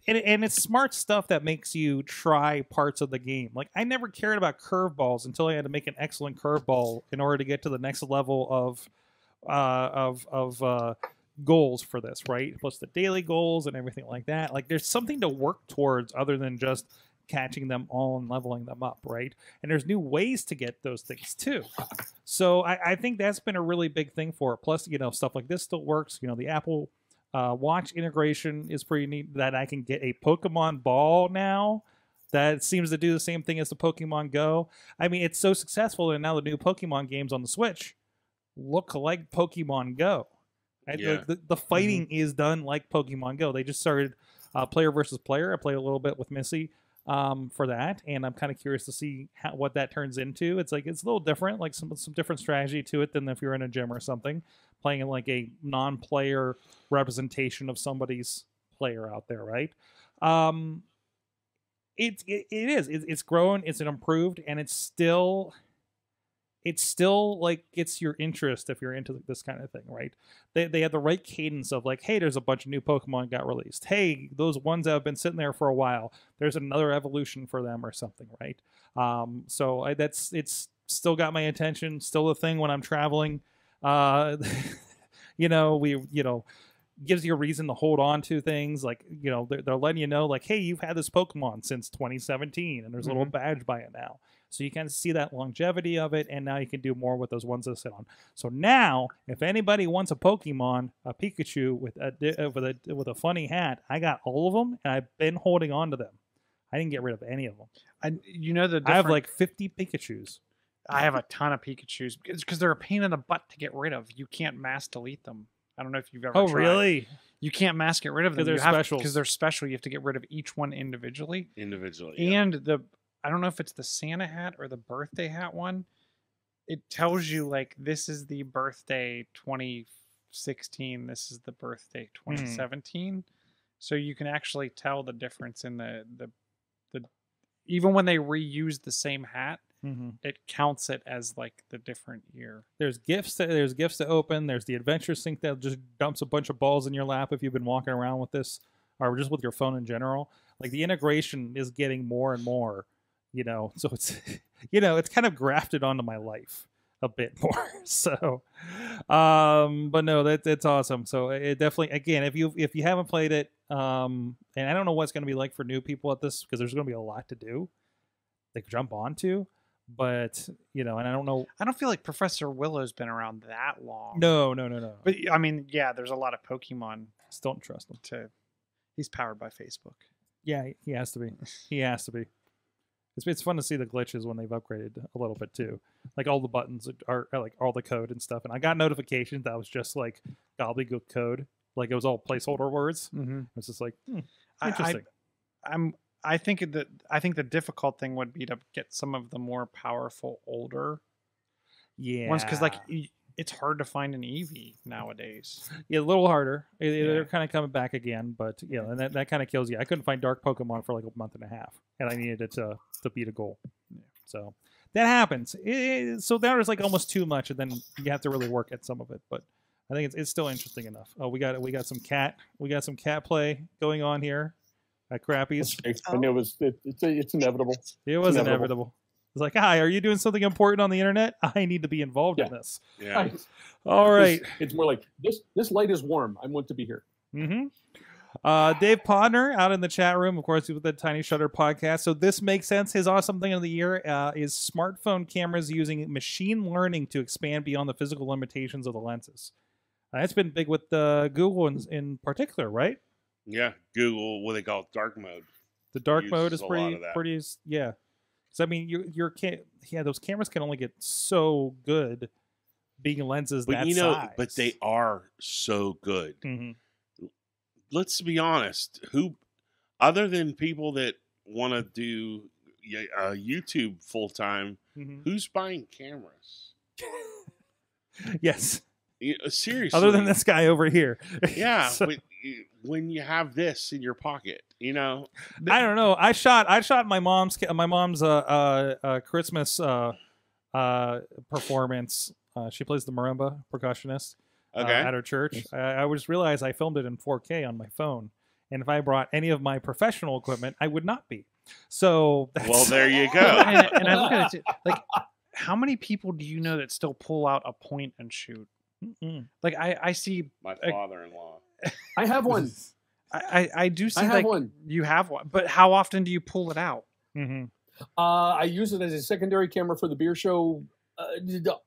and, and it's smart stuff that makes you try parts of the game. Like I never cared about curveballs until I had to make an excellent curveball in order to get to the next level of, uh, of of uh, goals for this, right? Plus the daily goals and everything like that. Like there's something to work towards other than just catching them all and leveling them up, right? And there's new ways to get those things too. So I, I think that's been a really big thing for it. Plus, you know, stuff like this still works. You know, the Apple uh, Watch integration is pretty neat. That I can get a Pokemon Ball now that seems to do the same thing as the Pokemon Go. I mean, it's so successful, and now the new Pokemon games on the Switch look like Pokemon Go. Right? Yeah. The, the, the fighting is done like Pokemon Go. They just started uh, player versus player. I played a little bit with Missy um, for that, and I'm kind of curious to see how, what that turns into. It's like it's a little different, like some some different strategy to it than if you're in a gym or something, playing in like a non-player representation of somebody's player out there, right? Um, it, it, it is. It, it's grown. It's improved, and it's still, it's still like gets your interest if you're into this kind of thing, right? They they have the right cadence of like, hey, there's a bunch of new Pokemon got released. Hey, those ones that have been sitting there for a while, there's another evolution for them or something, right? Um, so I, that's it's still got my attention. Still a thing when I'm traveling. Uh, you know, we you know gives you a reason to hold on to things like you know they're, they're letting you know like hey you've had this pokemon since 2017 and there's a little badge by it now so you can see that longevity of it and now you can do more with those ones that sit on so now if anybody wants a pokemon a pikachu with a uh, with a with a funny hat i got all of them and i've been holding on to them i didn't get rid of any of them I, you know the i have like 50 pikachus I have a ton of Pikachu's because they're a pain in the butt to get rid of. You can't mass delete them. I don't know if you've ever. oh tried. really You can't mass get rid of them. 'Cause they're special. because they're special. You have to get rid of each one individually. individually. yeah. And the I don't know if it's the Santa hat or the birthday hat one. It tells you like this is the birthday 2016. This is the birthday 2017. So you can actually tell the difference in the the the even when they reuse the same hat, mm-hmm. it counts it as like the different year. there's gifts that there's gifts to open there's the adventure sync that just dumps a bunch of balls in your lap if you've been walking around with this or just with your phone in general like the integration is getting more and more you know so it's you know it's kind of grafted onto my life a bit more so um but no that that's awesome so it definitely again if you if you haven't played it um and i don't know what's going to be like for new people at this because there's going to be a lot to do they could jump onto but you know and i don't know I don't feel like Professor Willow's been around that long. no no no no But I mean, yeah, there's a lot of Pokemon Still don't trust him. to he's powered by Facebook. Yeah, he has to be. He has to be. It's, it's fun to see the glitches when they've upgraded a little bit too. Like all the buttons are, are like all the code and stuff. And I got notifications that was just like gobbledygook code. Like it was all placeholder words. Mm-hmm. It's just like hmm, I, I, interesting. I'm I think that I think the difficult thing would be to get some of the more powerful older yeah, ones because like it's hard to find an Eevee nowadays. yeah, a little harder. It- it- Yeah. They're kind of coming back again, but you know, and that, that kind of kills you. I couldn't find dark Pokemon for like a month and a half, and I needed it to to beat a goal. So that happens. It- it- so there's like almost too much, and then you have to really work at some of it. But I think it's, it's still interesting enough. Oh, we got we got some cat we got some cat play going on here at Crappy's. I know it was it, it's it's inevitable. It was inevitable. inevitable. It's like, hi, are you doing something important on the internet? I need to be involved in this. yeah. All right. It's, it's more like this. This light is warm. I want to be here. Mm-hmm. Uh, Dave Podner out in the chat room, of course, with the Tiny Shutter podcast. So this makes sense. His awesome thing of the year uh, is smartphone cameras using machine learning to expand beyond the physical limitations of the lenses. Uh, that's been big with uh, Google in, in particular, right? Yeah. Google, what they call it, dark mode. The dark mode is pretty, pretty, yeah. Because I mean, your your ca- yeah, those cameras can only get so good being lenses But that you know, size. but they are so good. Mhm. Let's be honest. Who, other than people that want to do uh, YouTube full time, Mhm. who's buying cameras? Yes. You know, seriously. Other than this guy over here. Yeah. So- but you- when you have this in your pocket, you know, I don't know. I shot I shot my mom's my mom's uh, uh, uh Christmas uh uh performance. Uh, she plays the marimba percussionist. uh, Okay. at her church. Nice. I, I just realized I filmed it in 4K on my phone, and if I brought any of my professional equipment, I would not be. So that's, Well, there you go. and, and I look at it too, like, how many people do you know that still pull out a point and shoot? Mm-mm. Like I, I see, My father-in-law. I have one. I, I, I do see I have like one. you have one, but how often do you pull it out? Mhm. Uh, I use it as a secondary camera for the beer show, uh,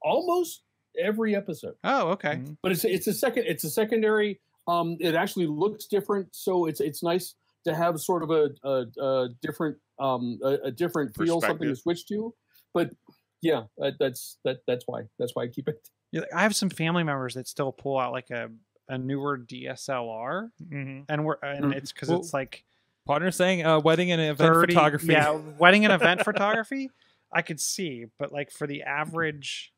almost every episode. Oh, okay. Mhm. But it's it's a second it's a secondary. Um, it actually looks different, so it's it's nice to have sort of a a, a different um a, a different feel, something to switch to. But yeah, that, that's that that's why that's why I keep it. Yeah, I have some family members that still pull out like a, a newer DSLR, Mhm. and we're and Mm. it's because Well, it's like Partner saying uh, wedding and event 30 photography. Yeah, wedding and event photography, I could see, but like for the average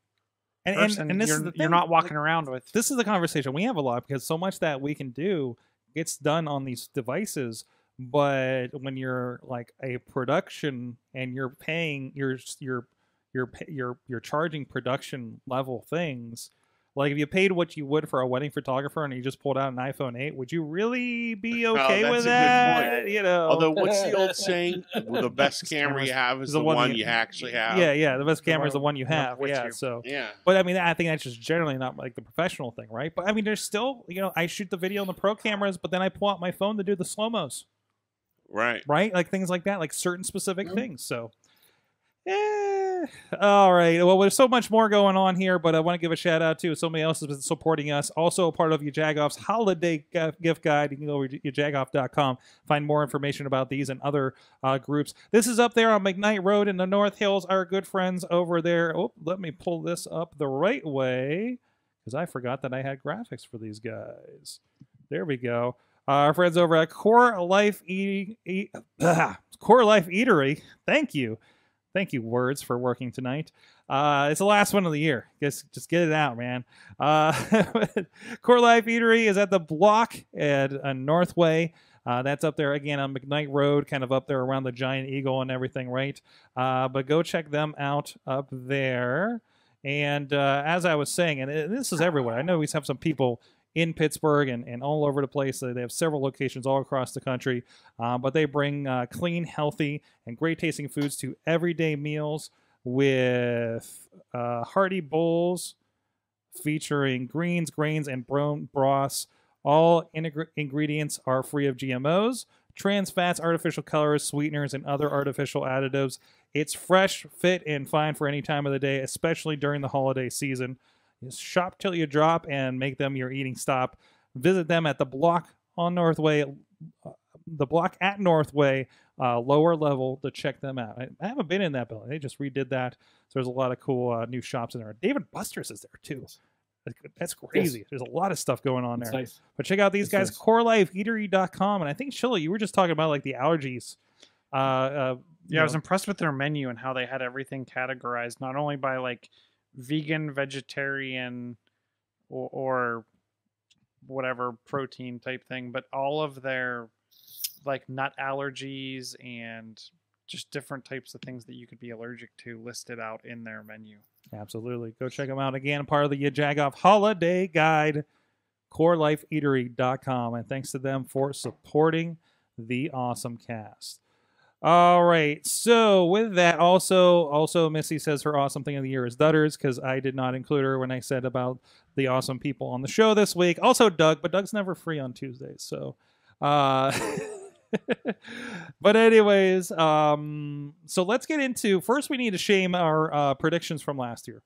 and, and, person, and this you're, is you're thing, not like, walking around with. this is the conversation we have a lot because so much that we can do gets done on these devices but when you're like a production and you're paying you're you're you're you're you're charging production level things like if you paid what you would for a wedding photographer and you just pulled out an iPhone 8 would you really be okay that's with that you know Although, what's the old saying? the best camera you have is the the, one one, you- you, actually have. yeah yeah the best camera The is the one you have yeah you. so Yeah. but I mean, I think that's just generally not like the professional thing, right? But I mean, there's still, you know, I shoot the video on the pro cameras, but then I pull out my phone to do the slow mos, Right. right? Like things like that, like certain specific Mhm. things. So, yeah. All right. Well, there's so much more going on here, but I want to give a shout out to somebody else has been supporting us. Also, a part of you Jagoff's holiday gift guide. You can go over to jagoff.com, find more information about these and other uh, groups. This is up there on McKnight Road in the North Hills. Our good friends over there. Oh, let me pull this up the right way because I forgot that I had graphics for these guys. There we go. Uh, our friends over at Core Life Eating, eat, Core Life Eatery. Thank you, thank you, words for working tonight. Uh, it's the last one of the year. Just just get it out, man. Uh, Core Life Eatery is at the block at uh, Northway. Uh, that's up there again on McKnight Road, kind of up there around the Giant Eagle and everything, right? Uh, but go check them out up there. And uh, as I was saying, and this is everywhere. I know we have some people in Pittsburgh and, and all over the place. They have several locations all across the country, uh, but they bring uh, clean, healthy, and great tasting foods to everyday meals with uh, hearty bowls featuring greens, grains, and bro- broths. All integr- ingredients are free of GMOs, trans fats, artificial colors, sweeteners, and other artificial additives. It's fresh, fit, and fine for any time of the day, especially during the holiday season. Shop till you drop and make them your eating stop. Visit them at the block on Northway, uh, the block at Northway, uh, lower level to check them out. I, I haven't been in that building. They just redid that. So there's a lot of cool uh, new shops in there. Dave & Buster's is there too. That's crazy. There's a lot of stuff going on It's there. nice. But check out these It's guys, nice. corelifeeatery.com. And I think, Chilla, you were just talking about like the allergies. Uh, uh, Yeah, I was impressed with their menu and how they had everything categorized, not only by like vegan, vegetarian, or, or whatever protein type thing, but all of their like nut allergies and just different types of things that you could be allergic to listed out in their menu. Absolutely. Go check them out again. Part of the Jagoff Holiday Guide, corelifeeatery.com. And thanks to them for supporting the awesome cast. All right. So with that, also, also Missy says her awesome thing of the year is Dutters because I did not include her when I said about the awesome people on the show this week. Also Doug, but Doug's never free on Tuesdays. So, uh, but anyways, um, so let's get into first. We need to shame our uh, predictions from last year,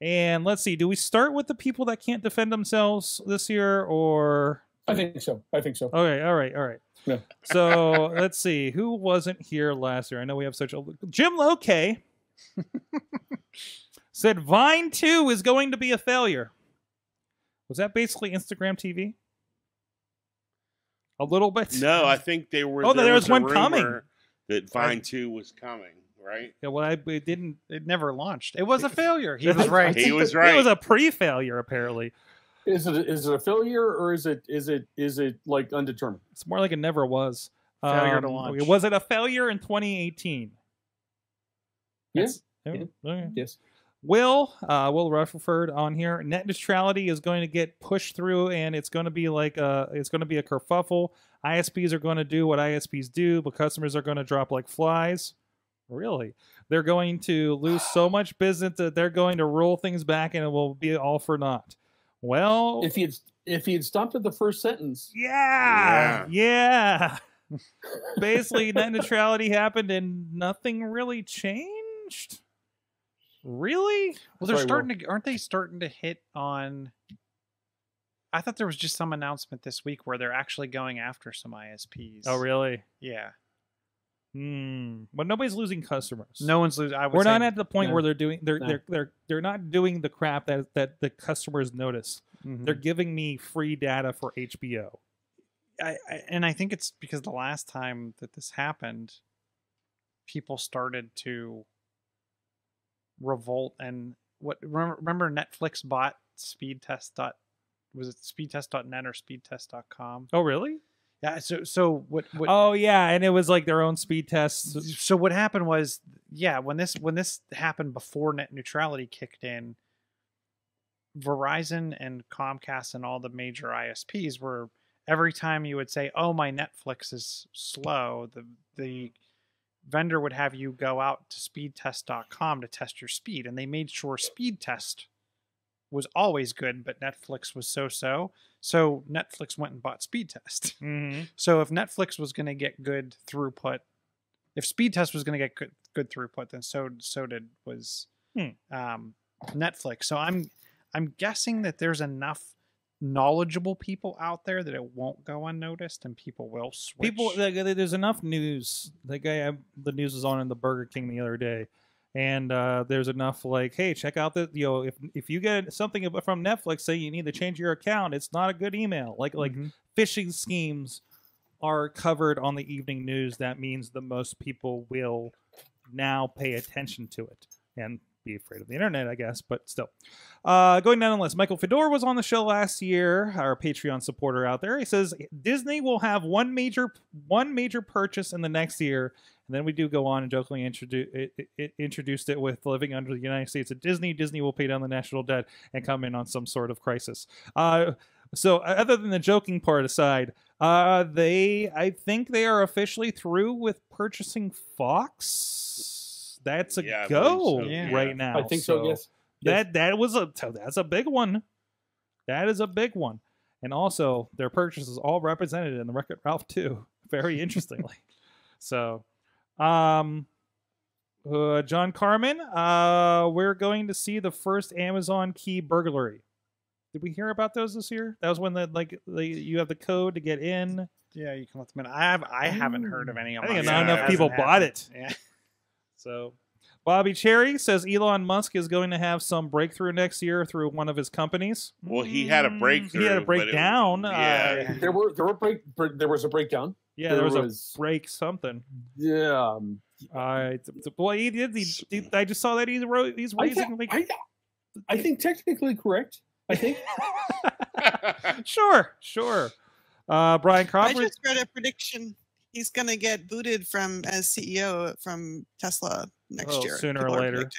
and let's see. Do we start with the people that can't defend themselves this year, or I think so. I think so. okay, all right, all right. Yeah. So let's see who wasn't here last year. I know we have such a Jim Loke said Vine Two is going to be a failure. Was that basically Instagram TV? A little bit. No, I think they were. Oh, there was a one coming. That Vine Two was coming, right? Yeah, well, I it didn't. It never launched. It was a failure. He was right. He was right. It was a pre-failure, apparently. Is it is it a failure or is it is it is it like undetermined? It's more like it never was. Failure to Um, launch. Was it a failure in 2018? Yes. That's- Yeah. okay. Yes. Will uh, Will Rutherford on here. Net neutrality is going to get pushed through, and it's going to be like a it's going to be a kerfuffle. ISPs are going to do what ISPs do, but customers are going to drop like flies. Really, they're going to lose so much business that they're going to roll things back, and it will be all for naught. Well, If he had if he had stopped at the first sentence, yeah, yeah. Basically, net neutrality happened, and nothing really changed. Really? Well, they're Sorry, starting to aren't they starting to hit on I thought there was just some announcement this week where they're actually going after some ISPs. Oh, really? Yeah. Hmm. But nobody's losing customers. No one's losing. I we're not at the point No. where they're doing they're No. they're they're they're not doing the crap that that the customers notice. Mhm. They're giving me free data for HBO. I, I, and I think it's because the last time that this happened, people started to revolt and what remember, remember Netflix bought speedtest dot was it speedtest.net or speedtest.com? Oh, really? Yeah, so so what what oh, yeah, and it was like their own speed tests. so what happened was yeah when this when this happened before net neutrality kicked in verizon and comcast and all the major isps were every time you would say oh my netflix is slow the the vendor would have you go out to speedtest.com to test your speed and they made sure speed test was always good but netflix was so so so netflix went and bought speed test Mm-hmm. so if Netflix was going to get good throughput, if Speedtest was going to get good, good throughput, then so so did was Hmm. um, Netflix. So I'm I'm guessing that there's enough knowledgeable people out there that it won't go unnoticed and people will switch. People, like, there's enough news. The guy, the news was on in the Burger King the other day, and uh, there's enough like, hey, check out the, you know, if if you get something from Netflix saying you need to change your account, it's not a good email. Like like Mhm. phishing schemes are covered on the evening news. That means the most people will now pay attention to it and be afraid of the internet, I guess. But still, uh, going down the list, Michael Fedor was on the show last year. Our Patreon supporter out there, he says Disney will have one major one major purchase in the next year. And then we do go on and jokingly introduce it, it, it introduced it with living under the United States at Disney. Disney will pay down the national debt and come in on some sort of crisis. Uh, so other than the joking part aside, uh, they I think they are officially through with purchasing Fox. That's a Yeah, go believe so. Yeah. right now. I think so. yes. That that was a that's a big one. That is a big one. And also their purchase is all represented in the Wreck-It Ralph 2. Very interestingly. so um uh, John Carmen, uh, we're going to see the first Amazon key burglary. Did we hear about those this year? That was when the like the, you have the code to get in. yeah, you can let them in. I have I haven't heard of any. I on think not side. enough Hasn't people bought it. Yeah. So, Bobby Cherry says Elon Musk is going to have some breakthrough next year through one of his companies. Well, he had a Mm, breakthrough. He had a but it- breakdown. yeah. uh, There were there were break bre- there was a breakdown. yeah, there was, was- a break something. Yeah. um, Uh, boy, he did. He, he- I just saw that he's ro- he's I, raising thi- like I, I think technically correct. I think sure, sure. Uh, Brian I Crawford. just read a prediction. He's going to get booted from as CEO from Tesla next Oh, year. sooner or later.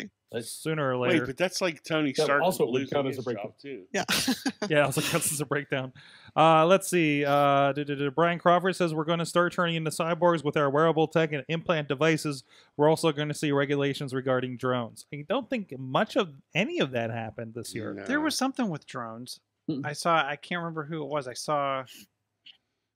sooner or later. Wait, but that's like Tony That Stark also would losing count as a breakdown. job too. Yeah. yeah, also was like, this is a breakdown. Uh, let's see. Uh, duh, duh, duh, Brian Crawford says we're going to start turning into cyborgs with our wearable tech and implant devices. We're also going to see regulations regarding drones. I don't think much of any of that happened this year. No. There was something with drones. Mm. I saw. I can't remember who it was. I saw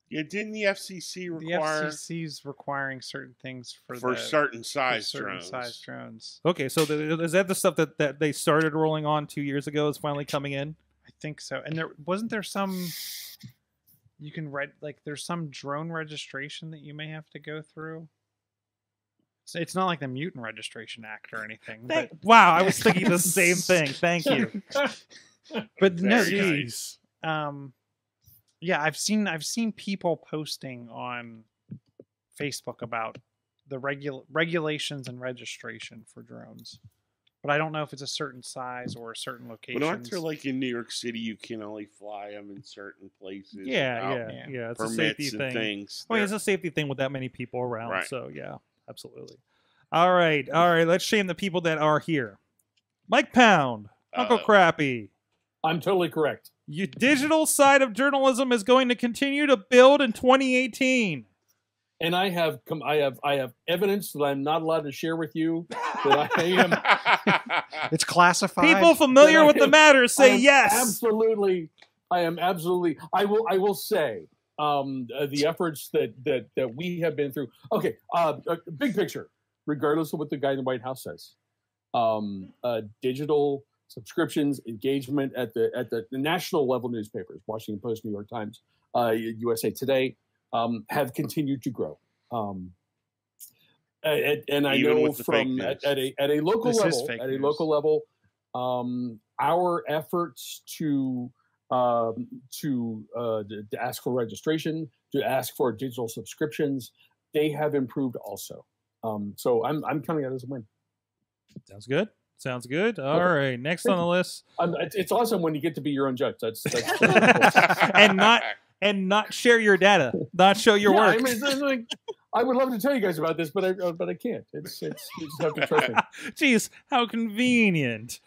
Yeah, didn't the FCC require the require FCC's requiring certain things for, for the, certain for size certain drones? size drones. Okay, so the, is that the stuff that, that they started rolling on two years ago is finally coming in? I think so. And there wasn't there some. You can read like there's some drone registration that you may have to go through. So it's not like the Mutant Registration Act or anything, but wow, I was thinking the same thing. Thank you. but no, Very just- nice. um yeah i've seen i've seen people posting on facebook about the regul- regulations and registration for drones but i don't know if it's a certain size or a certain location But aren't there like in New York City you can only fly them in certain places? Yeah, yeah, yeah. yeah. It's a safety thing. things. I mean, it's a safety thing with that many people around. Right. So yeah, absolutely. All right, all right. Let's shame the people that are here. Mike Pound, Uncle Uh, Crappy. I'm totally correct. Your digital side of journalism is going to continue to build in 2018. And I have come. I have. I have evidence that I'm not allowed to share with you. That I am. It's classified. People familiar I with the matter say am yes. Absolutely. I am absolutely. I will. I will say um, uh, the efforts that that that we have been through. Okay. Uh, uh, big picture, regardless of what the guy in the White House says, um, uh, digital subscriptions, engagement at the at the, the national level newspapers, Washington Post, New York Times, uh, USA Today, um, have continued to grow. Um, and, and I Even know with the fake from at, at a at a local This level, at a news. local level, um, our efforts to um, to, uh, to to ask for registration, to ask for digital subscriptions, they have improved also. Um, so I'm I'm counting that as a win. Sounds good. Sounds good. All Okay. right. Next on the list, Um, it's, awesome when you get to be your own judge. That's, that's cool. and not and not share your data, not show your Yeah, work. I, mean, like, I would love to tell you guys about this, but I uh, but I can't. It's it's you just have to trust me. Jeez, how convenient.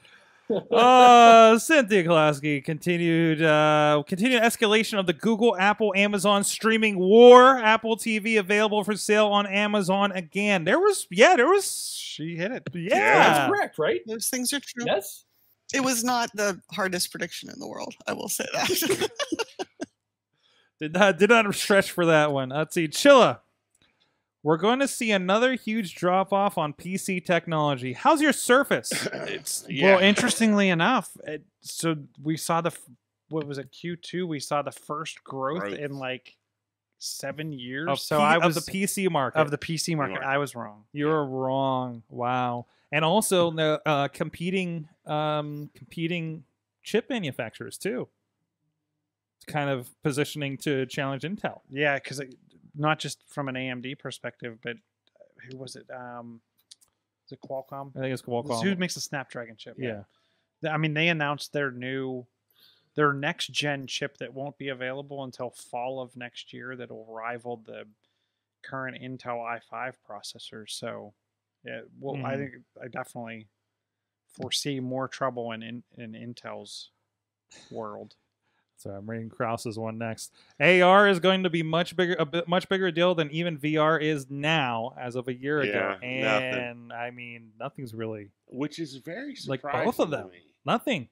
Uh, Cynthia Closkey continued uh, continued escalation of the Google, Apple, Amazon streaming war. Apple TV available for sale on Amazon again. There was yeah, there was She hit it. yeah. That's correct, right? Those things are true. Yes. It was not the hardest prediction in the world. I will say that. Did not did not stretch for that one. Let's see, Chilla. We're going to see another huge drop off on PC technology. How's your Surface? it's yeah. Well, interestingly enough, it, so we saw the what was it Q2? We saw the first growth, Growth. in like seven years. Of, so P- I of was the PC market. of the PC market. Market. I was wrong. You're wrong. Wow. And also the uh, competing um, competing chip manufacturers too. It's kind of positioning to challenge Intel. Yeah, because not just from an AMD perspective, but uh, who was it? Um, is it Qualcomm? I think it's Qualcomm. Who makes the Snapdragon chip? yeah. I mean, they announced their new, their next gen chip that won't be available until fall of next year. That'll rival the current Intel i5 processors. So, yeah, well, I Mhm. think I definitely foresee more trouble in in, in Intel's world. So I'm reading Krause's one next. AR is going to be much bigger, a bit much bigger deal than even VR is now, as of a year ago. Yeah, nothing. And I mean, nothing's really which is very Like surprising both of them. me. nothing.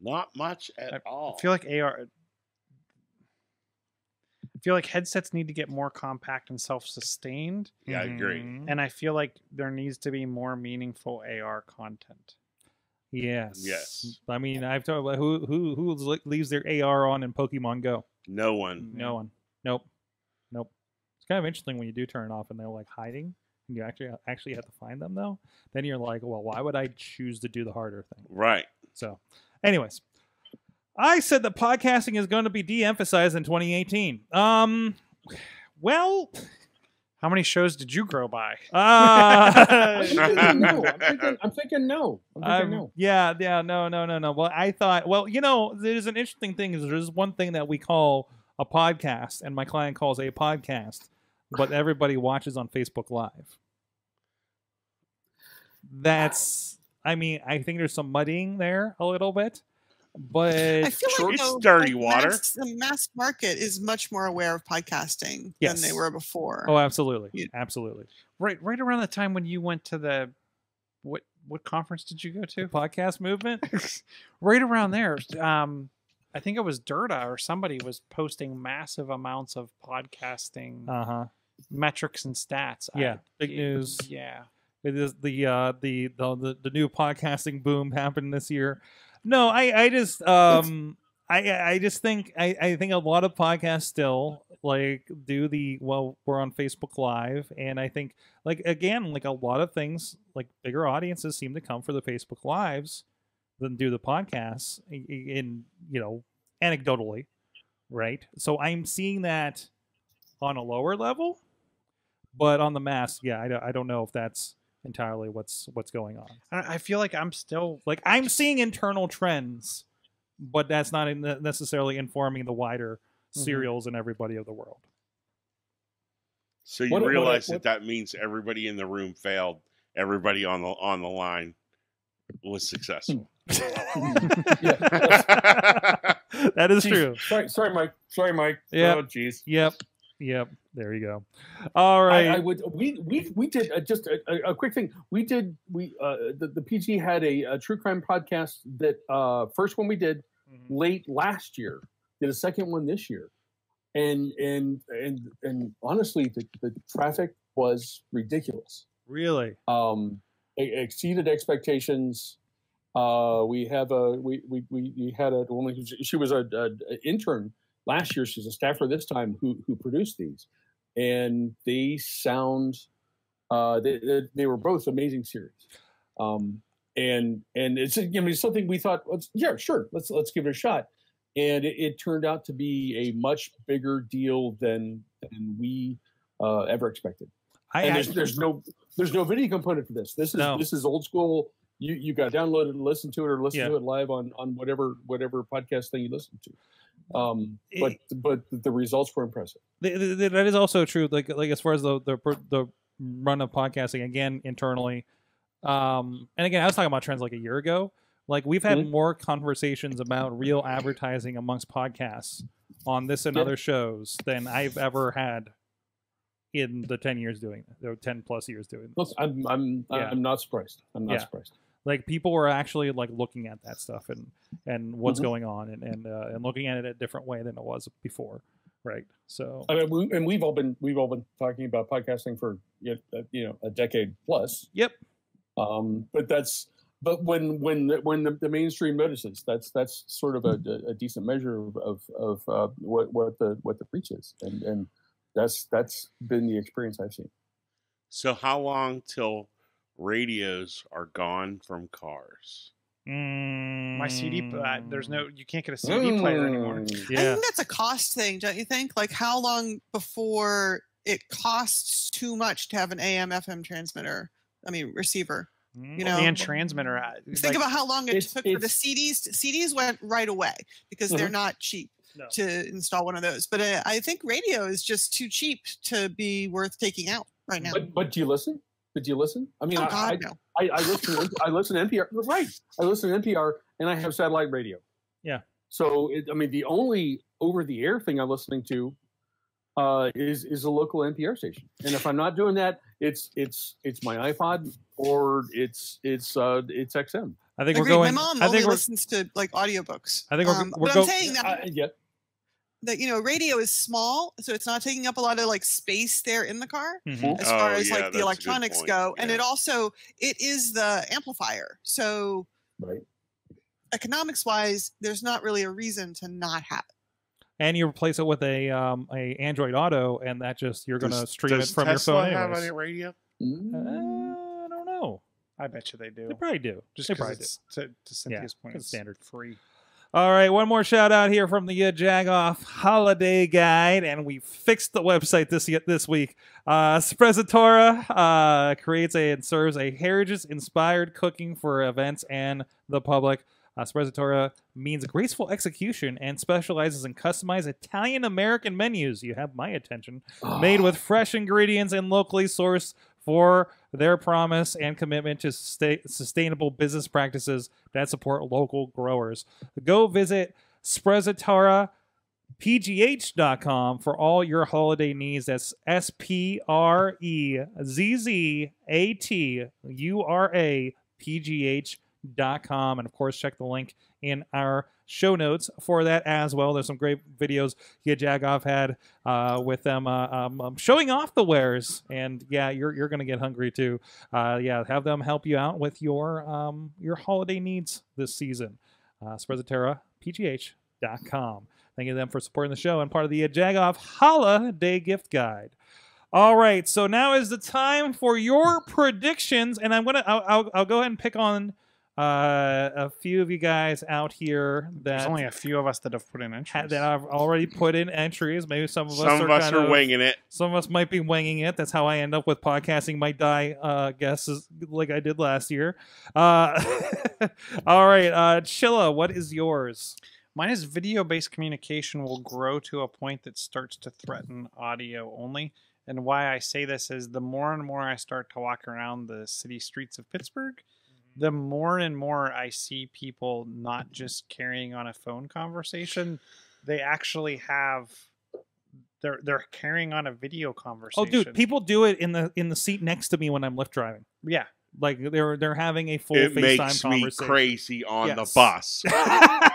Not much at I all. I feel like AR. I feel like headsets need to get more compact and self-sustained, yeah, I agree. Mhm. and I feel like there needs to be more meaningful AR content. Yes. Yes. I mean, I've talked about who who who leaves their AR on in Pokemon Go. No one. No one. Nope. Nope. It's kind of interesting when you do turn it off and they're like hiding, and you actually actually have to find them though. Then you're like, well, why would I choose to do the harder thing? Right. So, anyways, I said that podcasting is going to be de-emphasized in 2018. Um, well, How many shows did you grow by? uh, I'm thinking no. I'm thinking, I'm thinking no. I'm thinking Um, no. Yeah, yeah, no, no, no, no. Well, I thought, well, you know, there's an interesting thing. Is there's one thing that we call a podcast, and my client calls a podcast, but everybody watches on Facebook Live. That's, I mean, I think there's some muddying there a little bit, but I feel Sure, like it's though, dirty like, water. Mass, the mass market is much more aware of podcasting than they were before. oh, absolutely, Yeah. absolutely. Right, right around the time when you went to the what what conference did you go The to? podcast movement. right around there, um, I think it was Dirta or somebody was posting massive amounts of podcasting Uh huh. metrics and stats. I- Yeah, big it- news. Yeah, It is the uh the the the, the new podcasting boom happened this year. No, I I just um I I just think I I think a lot of podcasts still like do the well we're on Facebook Live and I think like again like a lot of things like bigger audiences seem to come for the Facebook Lives than do the podcasts i- i- in you know anecdotally, right? So I'm seeing that on a lower level, but on the mass, yeah, I I don't know if that's entirely what's what's going on. I, I feel like I'm still Like I'm seeing internal trends, but that's not in necessarily informing the wider Mhm. serials and everybody of the world. So you What- what- realize what- that that means everybody in the room failed. Everybody on the on the line was successful. Yeah. that is Jeez. true. Sorry, sorry, Mike. Sorry, Mike. Yeah. Oh, jeez. Yep. Yep. There you go. All right. I. I would. We we we did uh, just a, a, a quick thing. We did. We uh, the, the PG had a, a true crime podcast that uh, first one we did Mm-hmm. late last year. Did a second one this year, and and and and honestly, the, the traffic was ridiculous. really. Um, exceeded expectations. Uh, we have a we we we, we had a woman. Who, she was a, a, a intern last year. She's a staffer this time who who produced these, and they sound. Uh, they, they, they were both amazing series. Um, and and it's I mean it's something we thought let's yeah sure let's let's give it a shot, and it, it turned out to be a much bigger deal than than we uh, ever expected I, and there's, there's no there's no video component for this. This is No. this is old school. You you got to download it and listen to it, or listen Yeah. to it live on on whatever whatever podcast thing you listen to. Um, but but the results were impressive. th- th- th- that is also true. Like like as far as the the the run of podcasting again internally, um, and again I was talking about trends like a year ago. Like we've had Mhm. more conversations about real advertising amongst podcasts on this and Yeah. other shows than I've ever had in the ten years doing it, or ten plus years doing Look, this. I'm I'm Yeah. I'm not surprised. I'm not Yeah. surprised. Like people were actually like looking at that stuff and and what's Mhm. going on and and uh, and looking at it a different way than it was before, right? So I mean, we, and we've all been we've all been talking about podcasting for you know, uh, you know a decade plus. Yep. Um, but that's but when when the, when the, the mainstream notices, that's that's sort of a, a decent measure of of, of uh, what what the what the reach is, and and that's that's been the experience I've seen. so how long till radios are gone from cars? My CD, pl- uh, there's Mm. no, you can't get a CD player anymore. Mm. I think that's a cost thing, don't you think? Like how long before it costs too much to have an AM FM transmitter? I mean receiver. Mm. You know, and transmitter. Think like- about how long it took for the CDs. to- CDs went right away because they're Mhm. not cheap No. to install one of those. But uh, I think radio is just too cheap to be worth taking out right now. But but do you listen? But do you listen? I mean, oh I, I, no. I, I listen. I listen to NPR. Right. I listen to NPR, and I have satellite radio. Yeah. So it, I mean, the only over-the-air thing I'm listening to uh, is is a local NPR station. And if I'm not doing that, it's it's it's my iPod or it's it's uh, it's XM. I think we're going. My mom I only think we're. listens to like audiobooks. I think we're- um, we're but go- I'm saying that Uh, yeah. That you know radio is small, so it's not taking up a lot of like space there in the car. Mhm. as far Oh, as yeah, like the electronics point. go and it also it is the amplifier so Right. economics wise there's not really a reason to not have it And you replace it with a um a Android Auto, and that just you're gonna stream it from Tesla your phone. have anyways. any radio? Uh. I don't know. I bet you they do. They probably do. Just they because probably do. it's to, to Cynthia's point, it's it's standard. free. All right, one more shout out here from the uh, Jagoff Holiday Guide, and we fixed the website this this week. Uh, Sprezzatura uh, creates a and serves a heritage-inspired cooking for events and the public. Uh, Sprezzatura means graceful execution and specializes in customized Italian American menus. You have my attention. Made with fresh ingredients and locally sourced for their promise and commitment to sta- sustainable business practices that support local growers. Go visit SprezzaturaPGH.com for all your holiday needs. That's S P R E Z Z A T U R A P G H.com. .Com and of course, check the link in our show notes for that as well. There's some great videos Gia Jagoff had uh, with them uh, um, um, showing off the wares. And yeah, you're, you're going to get hungry too. Uh, yeah, have them help you out with your um, your holiday needs this season. Uh, SprezzaturaPGH.com. Thank you them for supporting the show and part of the Jagoff Holiday Gift Guide. All right, so now is the time for your predictions, and I'm gonna I'll, I'll, I'll go ahead and pick on uh, a few of you guys out here There's that only a few of us that have put in ha- entries. that I've already put in entries. Maybe some of us Some are of us kind are of, winging it. some of us might be winging it. That's how I end up with podcasting might die uh, guesses like I did last year. Uh, all right, uh, Chilla, what is yours? Mine is video based communication will grow to a point that starts to threaten audio only. And why I say this is the more and more I start to walk around the city streets of Pittsburgh, the more and more I see people not just carrying on a phone conversation, they actually have they're they're carrying on a video conversation. Oh, dude, people do it in the in the seat next to me when I'm Lyft driving. yeah. Like they're they're having a full it FaceTime makes me conversation. crazy on Yes. the bus.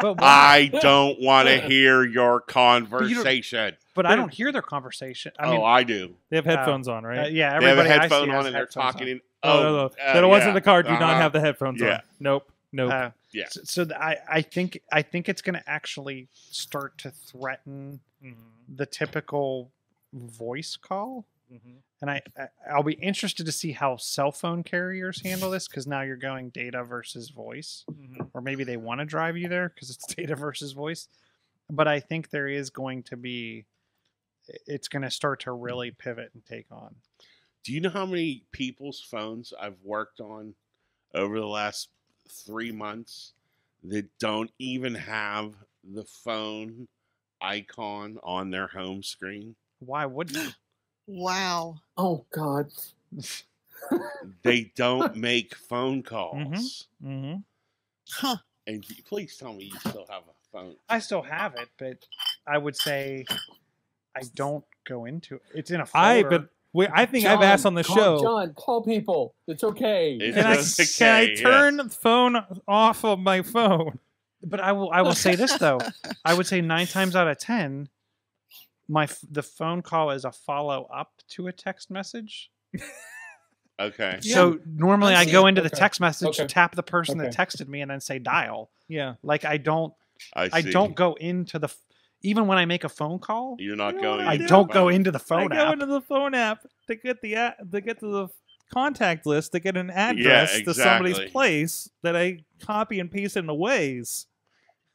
But I don't want to hear your conversation. but I don't hear their conversation. I mean, oh, I do. they have headphones on, uh, right? yeah, They have a everybody I see headphone on and they're headphones on. talking. In, oh, no, no. uh, the ones in yeah. the car do not Uh-huh. have the headphones Yeah. on. Nope. Nope. Uh, Yeah. So, so th- I, I think I think it's going to actually start to threaten Mm-hmm. the typical voice call, Mhm. and I, I I'll be interested to see how cell phone carriers handle this because now you're going data versus voice, Mhm. or maybe they want to drive you there because it's data versus voice. But I think there is going to be, it's going to start to really pivot and take on. Do you know how many people's phones I've worked on over the last three months that don't even have the phone icon on their home screen? Why wouldn't you? Wow. Oh God. They don't make phone calls. Mm-hmm. Huh. And you- please tell me you still have a phone. I still have it, but I would say I don't go into it. It's in a folder. I but wait, I think I've asked on the call, show. John, call people. It's okay. It's Can I, just can I okay, turn yes. the phone off of my phone? but I will. I will say this though. I would say nine times out of ten, my the phone call is a follow up to a text message. Okay. Yeah, so normally I've I go seen- into the text message, okay, tap the person that texted me, and then say dial. Yeah. Like I don't. I, I don't go into the. F- Even when I make a phone call, You're not No, going. I I don't go into the phone I app. go into the phone app to get the a- to get to the contact list to get an address to somebody's place that I copy and paste into Waze.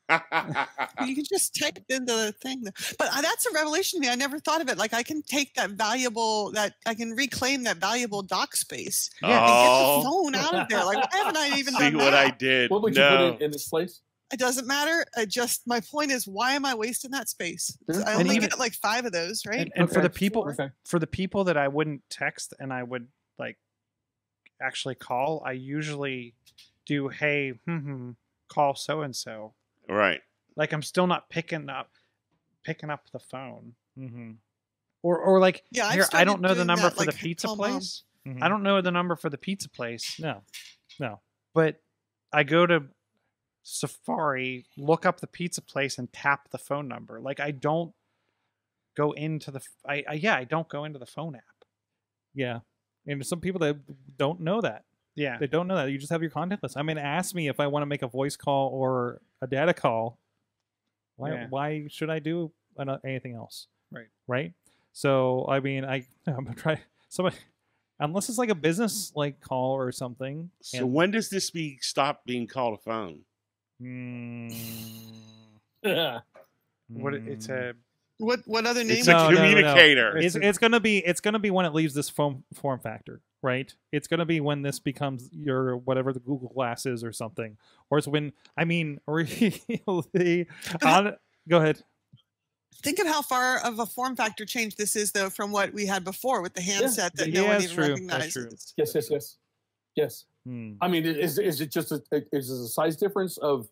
You can just type into the thing. But uh, that's a revelation to me. I never thought of it. Like I can take that valuable that I can reclaim that valuable dock space yeah and get the oh, phone out of there. Like why haven't I even see done what that? I did? What would you no. put in, in this place? It doesn't matter. I just my point is why am I wasting that space? I only even- get like five of those, right? and, and for the people Okay. for the people that I wouldn't text and I would like actually call, I usually do hey, hmm, hmm, call so and so. right. Like I'm still not picking up picking up the phone. Mm-hmm. Or or like Yeah, I've here, I don't know the number that, for the pizza place. Mm-hmm. I don't know the number for the pizza place, No. No. but I go to Safari, look up the pizza place and tap the phone number. Like I don't go into the I yeah, I don't go into the phone app. Yeah. And some people that don't know that. Yeah. They don't know that. You just have your contact list. I mean, ask me if I want to make a voice call or a data call. Why? Yeah. Why should I do anything else? Right. Right. So I mean, I I'm gonna try somebody unless it's like a business like call or something. So and- when does this be stop being called a phone? Mm, Yeah. What it's a What what other name? It's a No, you- no, no, no. communicator. It's It's it's, gonna be it's gonna be when it leaves this form form factor, right? It's gonna be when this becomes your whatever the Google Glass is or something, or it's when I mean really. on, go ahead. Think of how far of a form factor change this is, though, from what we had before with the handset that Yeah, no one that's even true. Recognizes. Yes, yes, yes, yes. Hmm. I mean, is is it just a is it a size difference of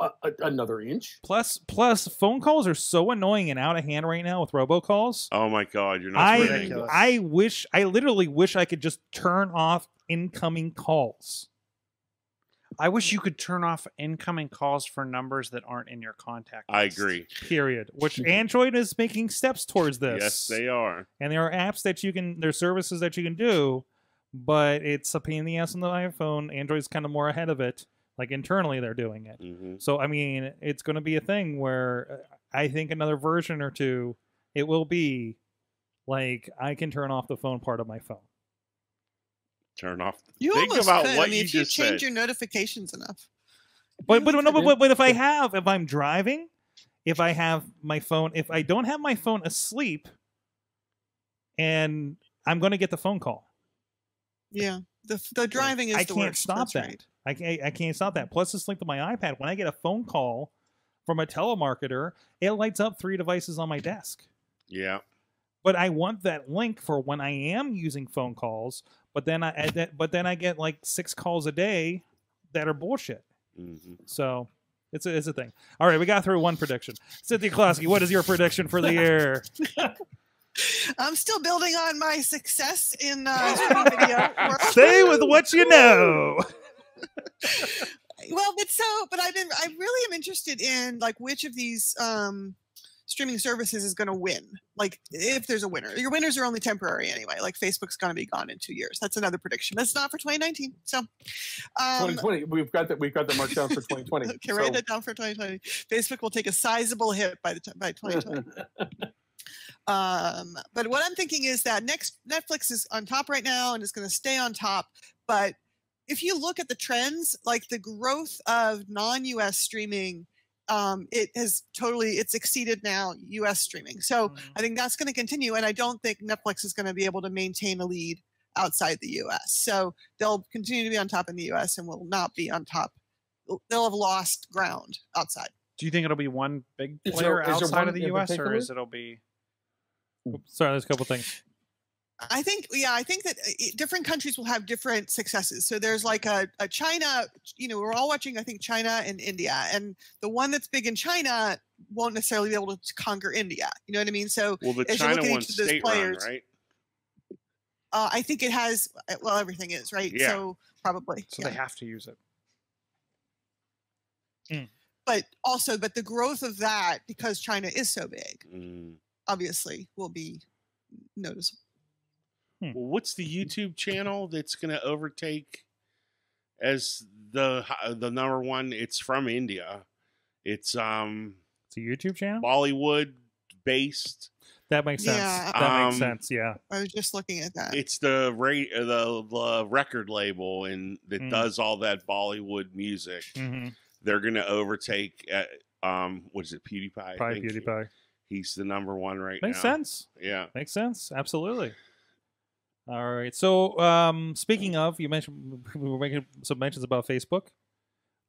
a, a, another inch? Plus, plus, phone calls are so annoying and out of hand right now with robocalls. Oh my god, you're not I I wish I literally wish I could just turn off incoming calls. I wish you could turn off incoming calls for numbers that aren't in your contact. I agree. Period. Which Android is making steps towards this. Yes, they are. and there are apps that you can there are services that you can do but it's a pain in the ass on the iphone android's kind of more ahead of it like internally they're doing it hmm so i mean it's going to be a thing where uh, i think another version or two it will be like i can turn off the phone part of my phone Turn off. You Think almost about could. what I mean, you if you change said. your notifications enough. but but, no, but, but but if i have if i'm driving if i have my phone if i don't have my phone asleep and i'm going to get the phone call Yeah, the the driving is I the can't worst. stop That's that. right. I can't. I can't stop that. Plus, it's linked to my iPad. When I get a phone call from a telemarketer, it lights up three devices on my desk. Yeah. But I want that link for when I am using phone calls. but then I but then I get like six calls a day that are bullshit. Mhm. So it's a, it's a thing. All right, we got through one prediction. Cynthia Closkey, what is your prediction for the year? I'm still building on my success in uh, video. Stay with what you know. well but so but i've been i really am interested in like which of these um streaming services is going to win like if there's a winner your winners are only temporary anyway like facebook's going to be gone in two years that's another prediction that's not for 2019 so um 2020. We've got that. We've got that marked down for 2020. okay So- write that down for 2020 facebook will take a sizable hit by the time by 2020 um, but what I'm thinking is that next Netflix is on top right now and is going to stay on top. But if you look at the trends, like the growth of non-US streaming, um, it has totally it's exceeded now US streaming. So Mm-hmm. I think that's going to continue, and I don't think Netflix is going to be able to maintain a lead outside the US. So they'll continue to be on top in the US and will not be on top. They'll have lost ground outside. Do you think it'll be one big player there outside one of the U.S. or is it'll be? Sorry, there's a couple things. I think, yeah, I think that uh, different countries will have different successes. So there's like a, a China, you know, we're all watching, I think, China and India. And the one that's big in China won't necessarily be able to conquer India. You know what I mean? So Well, the As you look China at one's each of those run, players- right? uh, I think it has, uh, well, everything is, right? Yeah. So probably. So yeah. they have to use it. But also, but the growth of that, because China is so big, Mm. Obviously will be noticeable. Well, what's the YouTube channel that's going to overtake as the the number one? It's from India. It's um It's a YouTube channel. Bollywood based. That makes sense. Yeah. That makes Um, sense. Yeah. I was just looking at that. It's the rate the the record label and that Mm. does all that Bollywood music. Mm-hmm. They're going to overtake uh, um what is it PewDiePie? Probably PewDiePie. He's the number one right now. Makes now. sense. Yeah. Makes sense. Absolutely. All right. So, um, speaking of, you mentioned we were making some mentions about Facebook.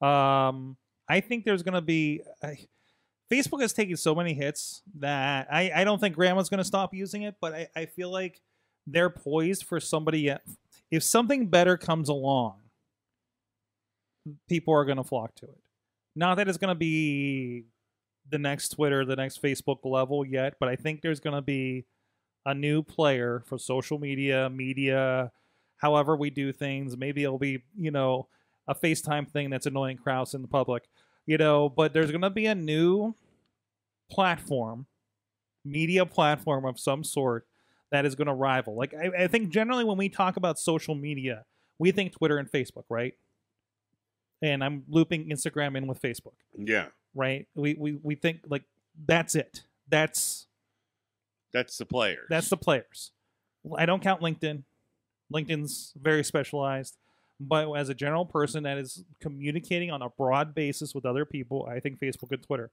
Um, I think there's going to be. I, Facebook has taken so many hits that I, I don't think Grandma's going to stop using it, but I, I feel like they're poised for somebody. If something better comes along, people are going to flock to it. Not that it's going to be the next Twitter, the next Facebook level yet, but I think there's going to be a new player for social media, media, however we do things. Maybe it'll be, you know, a FaceTime thing that's annoying crowds in the public, you know, but there's going to be a new platform, media platform of some sort that is going to rival. Like, I, I think generally when we talk about social media, we think Twitter and Facebook, right? And I'm looping Instagram in with Facebook Yeah. Right? We we we think like that's it. That's That's the players. that's the players. I don't count LinkedIn. LinkedIn's very specialized, but as a general person that is communicating on a broad basis with other people, I think Facebook and Twitter.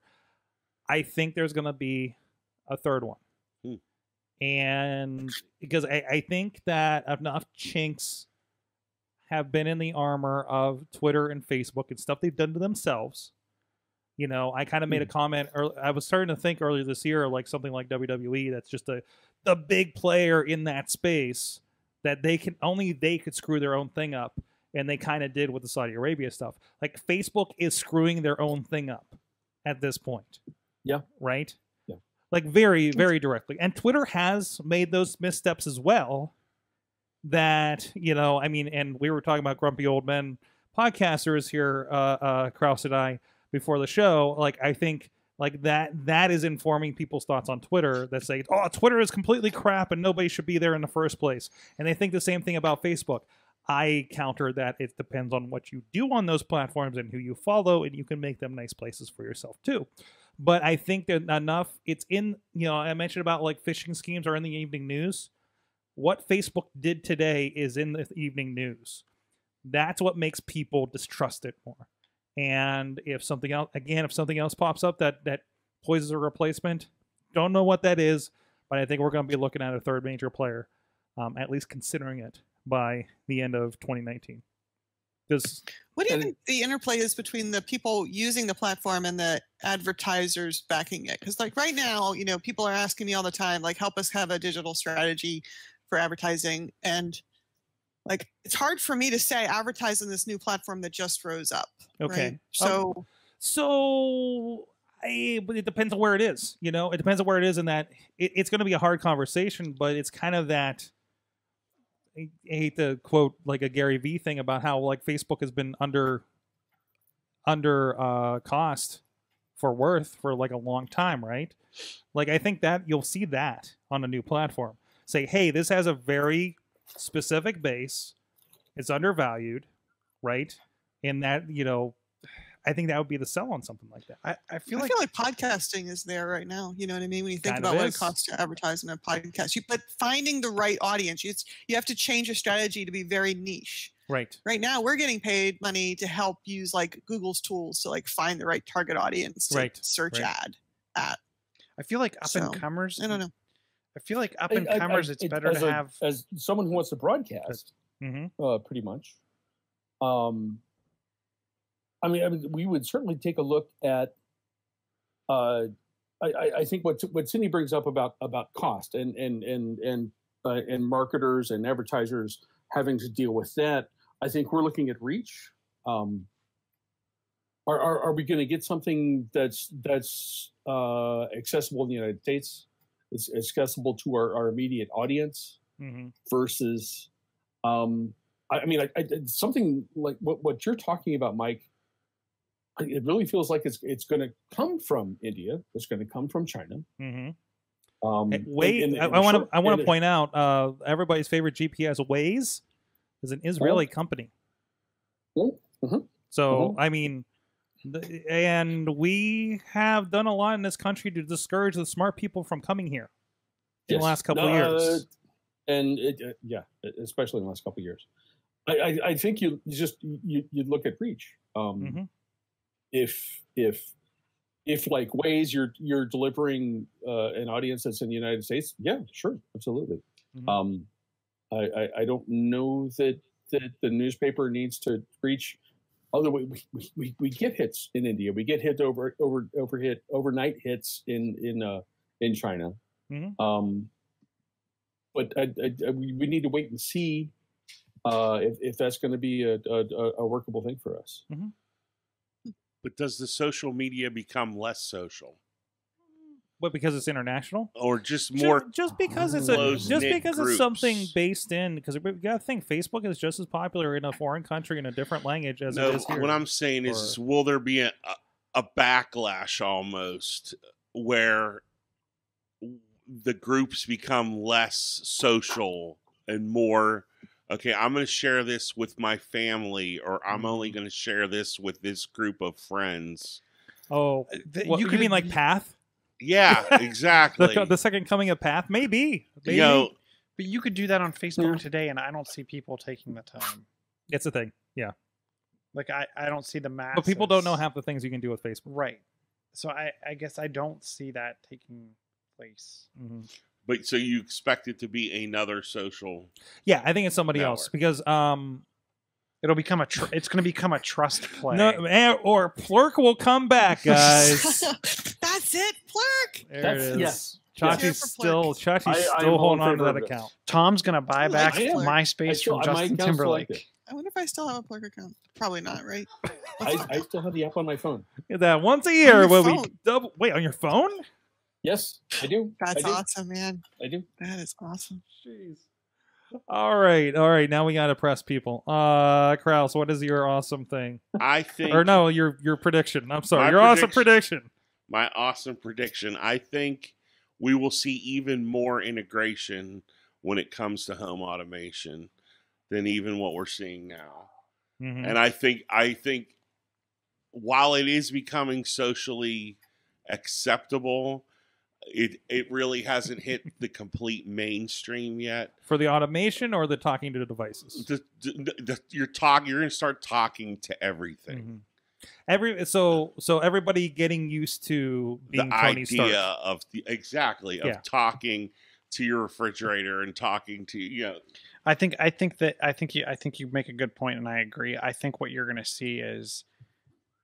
I think there's going to be a third one. Hmm. And because I, I think that enough chinks have been in the armor of Twitter and Facebook and stuff they've done to themselves. You know, I kind of made a comment. Early, I was starting to think earlier this year, like something like WWE, that's just a the big player in that space that they can only they could screw their own thing up, and they kind of did with the Saudi Arabia stuff. Like Facebook is screwing their own thing up at this point. Yeah. Right. Yeah. Like very very directly, and Twitter has made those missteps as well. That you know, I mean, and we were talking about grumpy old men podcasters here, uh, uh, Krause and I, before the show. Like, I think like that that is informing people's thoughts on Twitter that say, "Oh, Twitter is completely crap and nobody should be there in the first place," and they think the same thing about Facebook. I counter that it depends on what you do on those platforms and who you follow, and you can make them nice places for yourself too. But I think that enough. It's in you know I mentioned about like phishing schemes are in the evening news. What Facebook did today is in the evening news. That's what makes people distrust it more. And if something else, again, if something else pops up that that poises a replacement, don't know what that is, but I think we're going to be looking at a third major player, um, at least considering it by the end of 2019. Because What do you think the interplay is between the people using the platform and the advertisers backing it? Because like right now, you know, people are asking me all the time, like, help us have a digital strategy for advertising. And like it's hard for me to say advertise on this new platform that just rose up. Okay. right? Um, So So, I, but it depends on where it is. You know, it depends on where it is, and that it, it's going to be a hard conversation. But it's kind of that. I, I hate to quote like a Gary Vee thing about how like Facebook has been under under uh, cost for worth for like a long time, right? Like I think that you'll see that on a new platform. Say, hey, this has a very specific base. It's undervalued, right? And that you know, I think that would be the sell on something like that. I, I feel I like feel like podcasting is there right now. You know what I mean? When you think about what is. it costs to advertise in a podcast, you, but finding the right audience, you, you have to change your strategy to be very niche. Right. Right now, we're getting paid money to help use like Google's tools to like find the right target audience to Right, search right. ad at. I feel like up So, and comers. I don't know. I feel like up and comers. It's it- better to a- have. as someone who wants to broadcast. Mm-hmm. uh, pretty much. Um, I mean, I mean, we would certainly take a look at. Uh, I, I, I think what what Cindy brings up about about cost and and and and uh, and marketers and advertisers having to deal with that. I think we're looking at reach. Um, are, are, are we going to get something that's that's uh, accessible in the United States? It's accessible to our, our immediate audience Mm-hmm. versus um i, I mean I, I, something like what, what you're talking about mike I- it really feels like it's it's going to come from india it's going to come from china Mm-hmm. um Hey, Wait, and- and- I want to I want and to point out uh, everybody's favorite GPS, Waze, is an Israeli company. Oh, mhm, So mhm. I mean, and we have done a lot in this country to discourage the smart people from coming here in yes. the last couple of uh, years. and it, uh, yeah especially in the last couple of years i i, I think you, you just you you look at reach um Mhm. if if if like ways you're you're delivering uh, an audience that's in the United States, yeah, sure, absolutely. Mhm. Um, I, I I don't know that that the newspaper needs to reach. Although we, we, we, we get hits in India, we get hit over over over hit overnight hits in in uh, in China. Mhm. Um, but I, I, I- we, we need to wait and see uh, if, if that's going to be a, a, a workable thing for us. But does the social media become less social, But because it's international, or just more? just, because it's a just because it's something based in because we got to think Facebook is just as popular in a foreign country in a different language as no, it is here. what I'm saying is, or- is will there be a, a backlash almost where the groups become less social and more? Okay, I'm going to share this with my family, or I'm only mm-hmm. going to share this with this group of friends. oh, uh, Th- what, you, could- mean like Path? Yeah, exactly. The, the second coming of Path, maybe. maybe. you know, But you could do that on Facebook Yeah. today, and I don't see people taking the time. it's a thing. Yeah, Like I, I don't see the mass. but people don't know half the things you can do with Facebook. Right. So I, I guess I don't see that taking place. Mhm. but so you expect it to be another social? Yeah, I think it's somebody else because um It'll become a. Tr- it's going to become a trust play. no eh, or Plurk will come back, guys. That's it, Plurk. There That's- it is. yes. Chachi's Here still Plurk. Chachi's I- I am still all holding on to favor that of this. account. Tom's going to buy I back like Plurk. I MySpace still- from my Justin account's still Timberlake. I wonder if I still have a Plurk account. Probably not, right? I, I still have the app on my phone. That once a year your when we phone. double wait on your phone. Yes, I do. That's I do. awesome, man. I do. That is awesome. Jeez. All right, all right. Now we gotta press people. Uh, Krause, what is your awesome thing? I think Or no, your your prediction. I'm sorry, My your awesome prediction- prediction. My awesome prediction. I think we will see even more integration when it comes to home automation than even what we're seeing now. Mhm. And I think I think while it is becoming socially acceptable, it it really hasn't hit the complete mainstream yet. For the automation or the talking to the devices. The, the, the, you're talking. You're going to start talking to everything. Every so so everybody getting used to being the Tony idea Stark. of the exactly of Yeah. talking to your refrigerator and talking to you know I think I think that I think you I think you make a good point, and I agree. I think what you're going to see is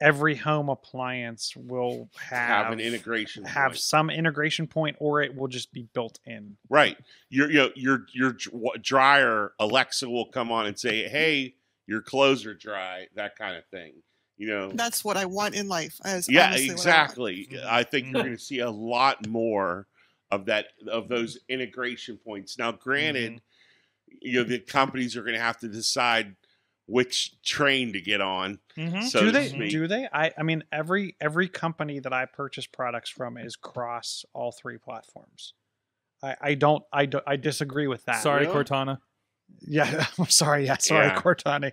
every home appliance will have have an integration. have point. some integration point, or it will just be built in. Right. Your your your your dryer Alexa will come on and say, "Hey, your clothes are dry." That kind of thing. You know. That's what I want in life. As yeah, honestly what I exactly. Mhm. I think you're Mhm. going to see a lot more of that of those integration points. Now, granted, Mm-hmm. you know the companies are going to have to decide which train to get on. Mhm. So do they? speak. Do they? I I mean, every every company that I purchase products from is cross all three platforms. I I don't I do, I disagree with that. Sorry, Really? Cortana. Yeah, I'm sorry. Yeah, sorry, Yeah. Cortana.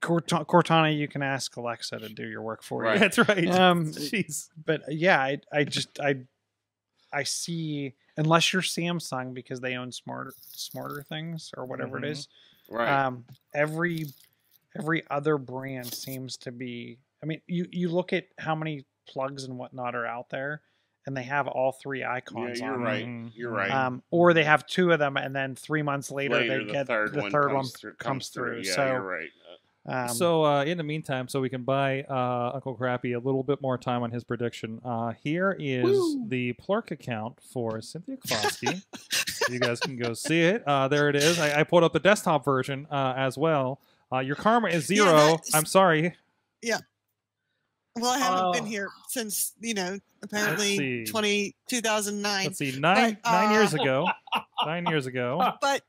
Cortana. Cortana, you can ask Alexa to do your work for Right. you. That's right. Um, Jeez. but yeah, I I just I I see unless you're Samsung because they own smarter smarter things or whatever Mhm. it is. Right. Um, every every other brand seems to be. I mean, you you look at how many plugs and whatnot are out there, and they have all three icons. yeah, icons you're on them. right. Mhm. You're right. Um, or they have two of them, and then three months later, Later, they the get third the one third one comes through. comes through. Yeah, so, you're right. Um, so uh, in the meantime, so we can buy uh, Uncle Crappy a little bit more time on his prediction. Uh, here is Woo. the Plurk account for Cynthia Closkey. you guys can go see it. Uh, there it is. I, I pulled up the desktop version uh, as well. Uh, your karma is Yeah, zero. that's- I'm sorry. Yeah. Well, I haven't been Oh. here since you know apparently 20, 2009. Let's see. Nine But, nine years ago. Nine years ago. but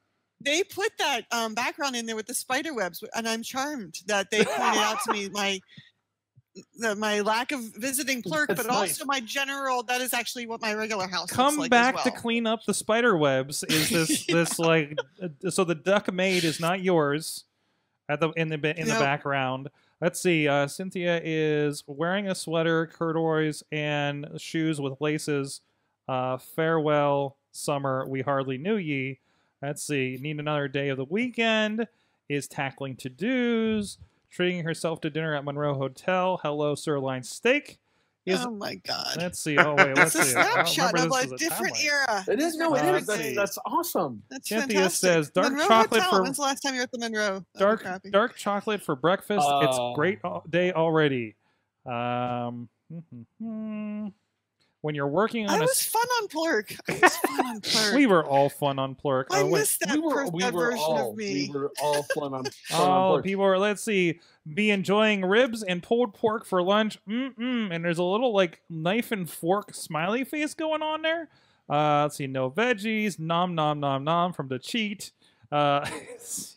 they put that um, background in there with the spider webs, and I'm charmed that they pointed out to me my the, my lack of visiting Plurk, That's but nice. also my general. That is actually what my regular house come looks like back as to clean up the spider webs is this this like so the duck maid is not yours at the in the in the background let's see uh cynthia is wearing a sweater corduroys and shoes with laces uh farewell summer we hardly knew ye let's see need another day of the weekend is tackling to-dos treating herself to dinner at monroe hotel hello sirloin steak is oh my god! let's see oh wait let's It's a see I snapshot of a different timeline. era. It is no, it Uh, is. That's, that's awesome. That's Cynthia fantastic. says, "Dark Monroe chocolate Hotel. for- When's the last time you were at the Monroe? Oh, dark crappy. dark chocolate for breakfast. it's Uh, great day already. Um, when you're working on a, was fun on Plurk. I was fun on Plurk. we were all fun on Plurk. I Oh, missed that, we were, per- we that were version all, of me. we were all fun on. fun on Oh, board. people are. Let's see. Be enjoying ribs and pulled pork for lunch. Mm-mm. And there's a little like knife and fork smiley face going on there. Uh, let's see. No veggies. Nom nom nom nom from the cheat. Uh, this is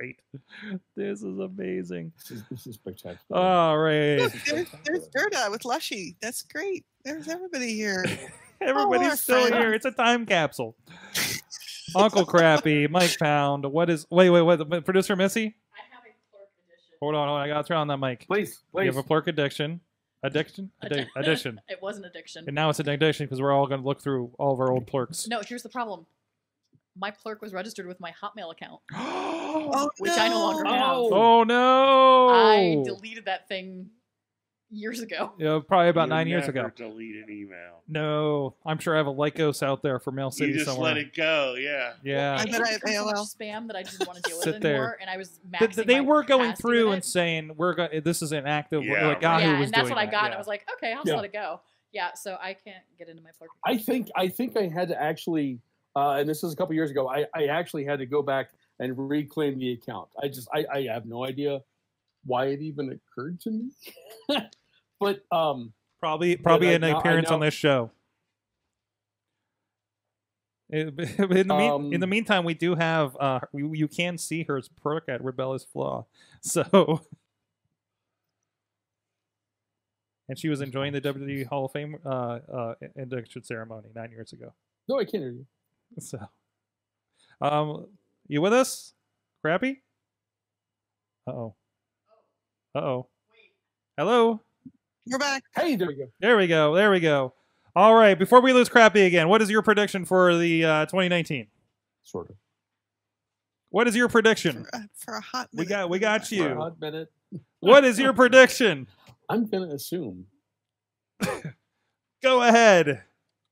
great. This is amazing. This is, this is spectacular. All right. Look, there's, there's Gerda with Lushy. That's great. There's everybody here. Everybody's our still friends. here. It's a time capsule. Uncle Crappy, Mike Pound. What is? Wait, wait, wait. Producer Missy. I have a Plurk edition. Hold on, hold on. I gotta turn on that mic. please, please. You have a plurk addiction. Addiction. Addi- addition. it was an addiction. And now it's an addiction because we're all gonna look through all of our old plurks. No, here's the problem. My Plurk was registered with my Hotmail account, oh which I no longer have. Oh. oh no! I deleted that thing years ago. yeah, probably about You nine years ago. Delete an email. No, I'm sure I have a Lycos out there for Mail City You just somewhere. let it go. Yeah. Yeah. I It bet I had have become so much AOL. spam that I didn't want to deal with Sit it there. anymore, and I was Th- maxing they my were going through with and saying we're going. This is an active. Yeah, like Yahoo yeah, was and that's doing what I got. yeah. And I was like, okay, I'll Yeah. just let it go. Yeah, so I can't get into my plurk. I think I think I had to actually, uh, and this is a couple years ago. I, I actually had to go back and reclaim the account. I just I, I have no idea why it even occurred to me. but um, Probably, probably I- an now- appearance on this show. Eh, In the, mean, Um, in the meantime, we do have uh, you, you can see her Plurk at Rebellious Flaw, so and she was enjoying the WWE Hall of Fame uh, uh, induction ceremony nine years ago. no, I can't hear you. So, um, you with us, Crappy? Uh oh. Uh oh. Hello. You're back. Hey, there we go. There we go. There we go. All right. Before we lose Crappy again, what is your prediction for the uh, 2019? Sort of. What is your prediction? For, uh, for a hot We minute. got- we got For you. a hot minute. What is your prediction? I'm gonna assume. Go ahead.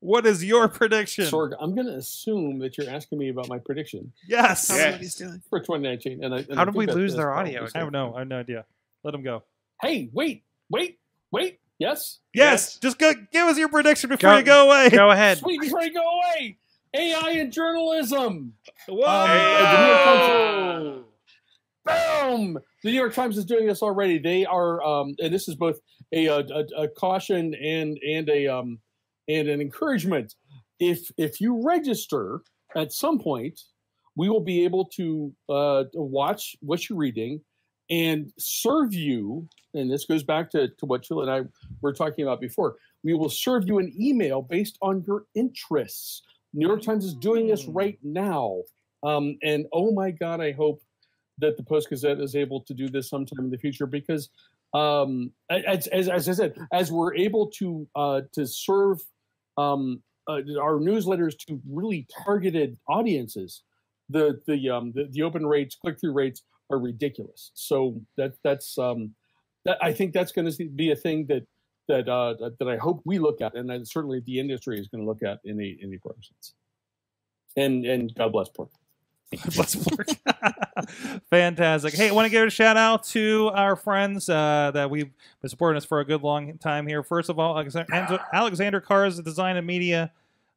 What is your prediction? Sorg, I'm gonna assume that you're asking me about my prediction Yes. Tell me Yeah. doing. for 2019. And I, and How I did we lose their probably audio I have no, I have no idea. Let them go. Hey, wait, wait, wait. Yes. Yes, just go give us your prediction before Go- you go away. Go ahead. Sweet, before you go away. AI and journalism. Whoa! Uh, the New York Times- Boom! The New York Times is doing this already. They are, um, and this is both a, a, a caution and and a um, and an encouragement. If if you register at some point, we will be able to uh, to watch what you're reading and serve you. And this goes back to, to what Sheila and I were talking about before. We will serve you an email based on your interests. New York Times is doing this Mm. right now. Um, and oh my God, I hope that the Post Gazette is able to do this sometime in the future because, um, as, as, as I said, as we're able to uh, to serve um, uh, our newsletters to really targeted audiences, the the um, the, the open rates, click through rates are ridiculous. So that that's um, that I think that's going to be a thing that that uh, that, I hope we look at, and certainly the industry is going to look at in a in broader sense. And and God bless pork. Work. Fantastic. Hey, I want to give a shout out to our friends uh, that we've been supporting us for a good long time here. First of all, Alexander, Kahrs Design and Media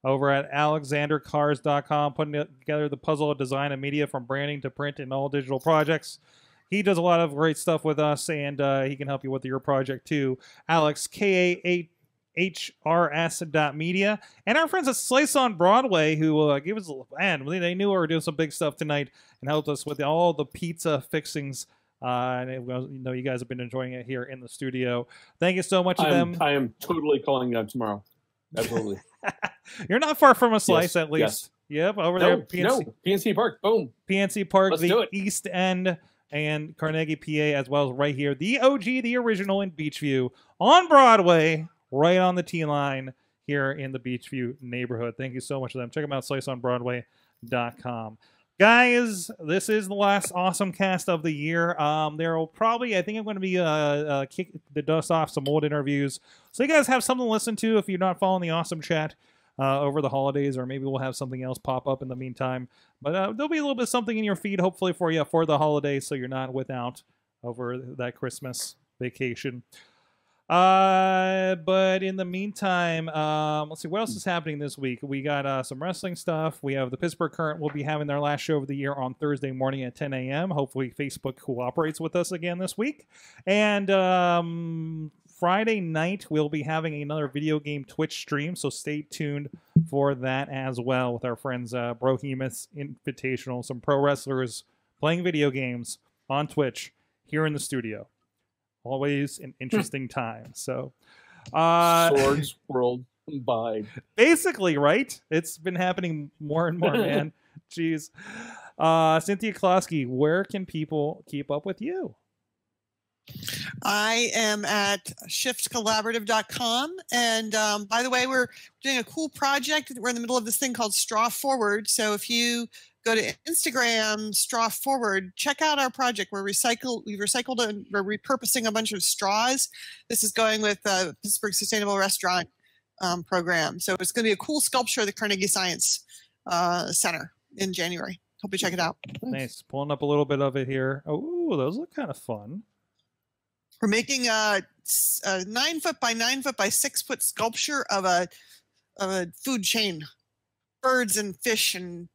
over at alexanderkahrs.com, putting together the puzzle of design and media from branding to print and all digital projects. He does a lot of great stuff with us, and uh, he can help you with your project too. Alex, K A hrs.media and our friends at Slice on Broadway who uh, gave us a man they knew we were doing some big stuff tonight and helped us with all the pizza fixings uh, and it you know you guys have been enjoying it here in the studio. Thank you so much to I am, them. I am totally calling them tomorrow. Absolutely. You're not far from a slice, Yes, at least. Yep, over no, there, PNC, no, PNC Park. Boom. PNC Park, Let's the. East End, and Carnegie, PA, as well as right here, the OG, the original in Beechview on Broadway, right on the T line here in the Beechview neighborhood. Thank you so much to them. Check them out, sliceonbroadway.com. Guys, this is the last awesome cast of the year. Um, there will probably, I think I'm going to be uh, uh, kick the dust off some old interviews, so you guys have something to listen to if you're not following the awesome chat uh, over the holidays, or maybe we'll have something else pop up in the meantime. But uh, there'll be a little bit something in your feed, hopefully for you for the holidays, so you're not without over that Christmas vacation. Uh, but in the meantime, um, let's see what else is happening this week. We got uh, some wrestling stuff. We have the Pittsburgh Current We'll be having their last show of the year on Thursday morning at 10 a.m. Hopefully, Facebook cooperates with us again this week. And um, Friday night, we'll be having another video game Twitch stream, so stay tuned for that as well with our friends uh, Brohemoth's Invitational, some pro wrestlers playing video games on Twitch here in the studio. Always an interesting time. So, uh, Swords World Combined. basically, right? It's been happening more and more, man. Jeez. Uh, Cynthia Closkey, where can people keep up with you? I am at shiftcollaborative.com. And um, by the way, we're doing a cool project. We're in the middle of this thing called Straw Forward. So if you go to Instagram, Straw Forward, check out our project. We're recycle, we've recycled and we're repurposing a bunch of straws. This is going with the Pittsburgh Sustainable Restaurant um, Program. So it's going to be a cool sculpture at the Carnegie Science uh, Center in January. Hope you check it out. Nice. Pulling up a little bit of it here. Oh, those look kind of fun. We're making a nine foot by nine foot by six foot sculpture of a of a food chain, birds and fish and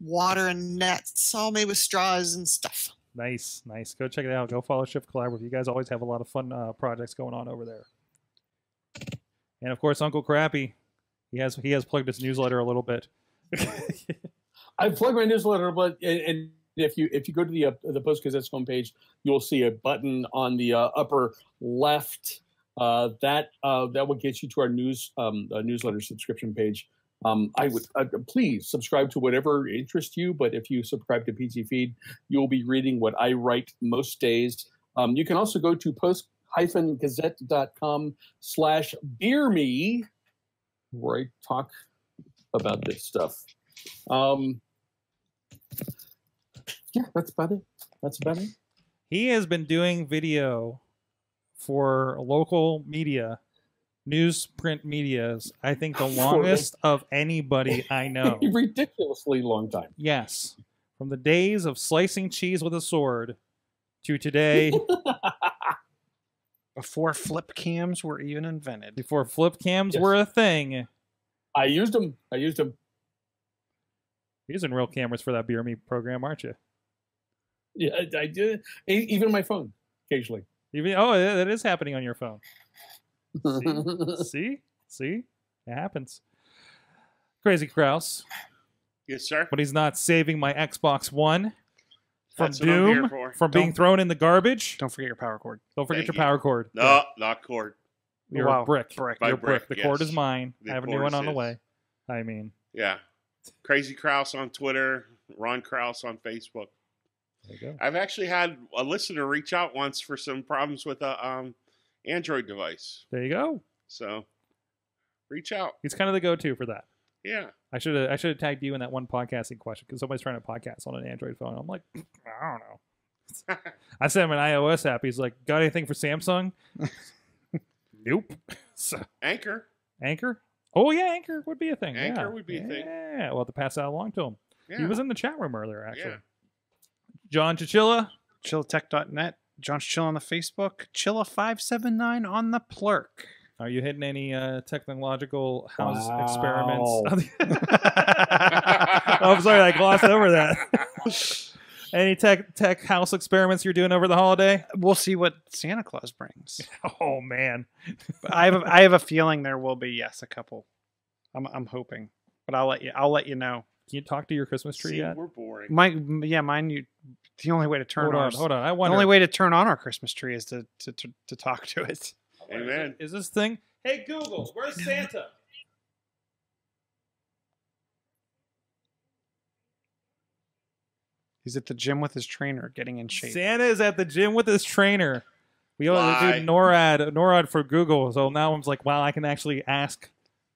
water and nets, all made with straws and stuff. Nice, nice. Go check it out. Go follow Shift Collaborative. You guys always have a lot of fun uh, projects going on over there. And of course, Uncle Crappy, he has he has plugged his newsletter a little bit. I plugged my newsletter, but and, and if you if you go to the uh, the Post Gazette's homepage, you'll see a button on the uh, upper left. Uh, that uh, that will get you to our news um, uh, newsletter subscription page. Um, I would uh, please subscribe to whatever interests you. But if you subscribe to PT Feed, you'll be reading what I write most days. Um, you can also go to post-gazette.com slash beer me, where I talk about this stuff. Um, yeah, that's about it. That's about it. he has been doing video for local media, newsprint medias. I think the longest of anybody I know. Ridiculously long time. Yes, from the days of slicing cheese with a sword to today. Before flip cams were even invented. Before flip cams Yes. were a thing. I used them. I used them. You're using real cameras for that Beer Me program, aren't you? Yeah, I, I did. E- Even my phone, occasionally. Even, oh, it it is happening on your phone. See? See? It happens. Crazy Kraus. Yes, sir. But he's not saving my Xbox One from That's what I'm here Doom, for. from being Don't- thrown in the garbage. Don't forget your power cord. Don't forget Thank your you. power cord. No, not cord. You're Wow, a brick. brick. By You're a brick. brick, The cord yes. is mine. The I have a new cord one on the his. way. I mean, Yeah. Crazy Kraus on Twitter, Ron Krause on Facebook. there you go. I've actually had a listener reach out once for some problems with a um, Android device. There you go. So reach out. He's kind of the go-to for that. Yeah. I should have I should have tagged you in that one podcasting question because somebody's trying to podcast on an Android phone. I'm like, I don't know. I sent him an iOS app. He's like, got anything for Samsung? nope. So Anchor. Anchor? Oh yeah, Anchor would be a thing. Anchor yeah. would be a thing. Yeah, we'll have to pass that along to him. Yeah. He was in the chat room earlier, actually. Yeah. John Chichilla. Chillatech.net. John's Chill on the Facebook. Chilla579 on the plurk. Are you hitting any uh, technological house Wow. experiments? oh, I'm sorry, I glossed over that. any tech tech house experiments you're doing over the holiday? We'll see what Santa Claus brings. Oh man, I have a, I have a feeling there will be yes a couple. I'm I'm hoping, but I'll let you I'll let you know. can you talk to your Christmas tree See, yet? we're boring. My yeah mine you the only way to turn Hold on, ours, hold on. I the only way to turn on our Christmas tree is to to to, to talk to it. Amen. Is this thing? Hey Google, where's Santa? He's at the gym with his trainer, getting in shape. Santa is at the gym with his trainer. We only Lie. do NORAD, NORAD for Google. So now I'm like, wow, I can actually ask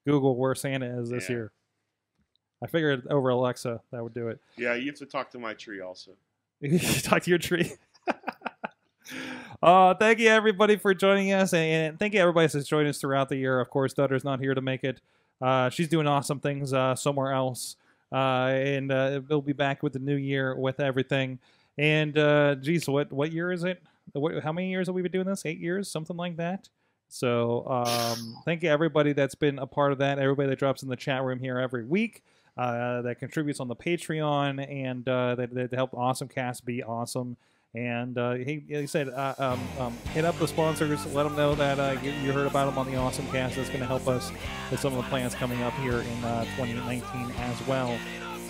Google where Santa is this Yeah. year. I figured over Alexa that would do it. Yeah, you have to talk to my tree also. talk to your tree. uh, thank you everybody for joining us, and, and thank you everybody that's joined us throughout the year. Of course, Dutter's not here to make it. Uh, she's doing awesome things uh, somewhere else, uh, and uh, we'll be back with the new year with everything. And uh, geez, what what year is it? What, how many years have we been doing this? Eight years, something like that. So um, thank you everybody that's been a part of that. Everybody that drops in the chat room here every week uh, that contributes on the Patreon and uh, that, that help Awesome Cast be awesome. And uh, he, he said, uh, um, um, hit up the sponsors, let them know that you, you heard about them on the Awesome Cast. That's going to help us with some of the plans coming up here in uh, 2019 as well.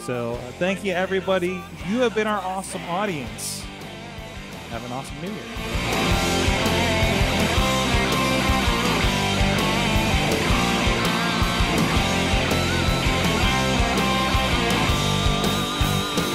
So thank you, everybody. You have been our awesome audience. Have an awesome new year.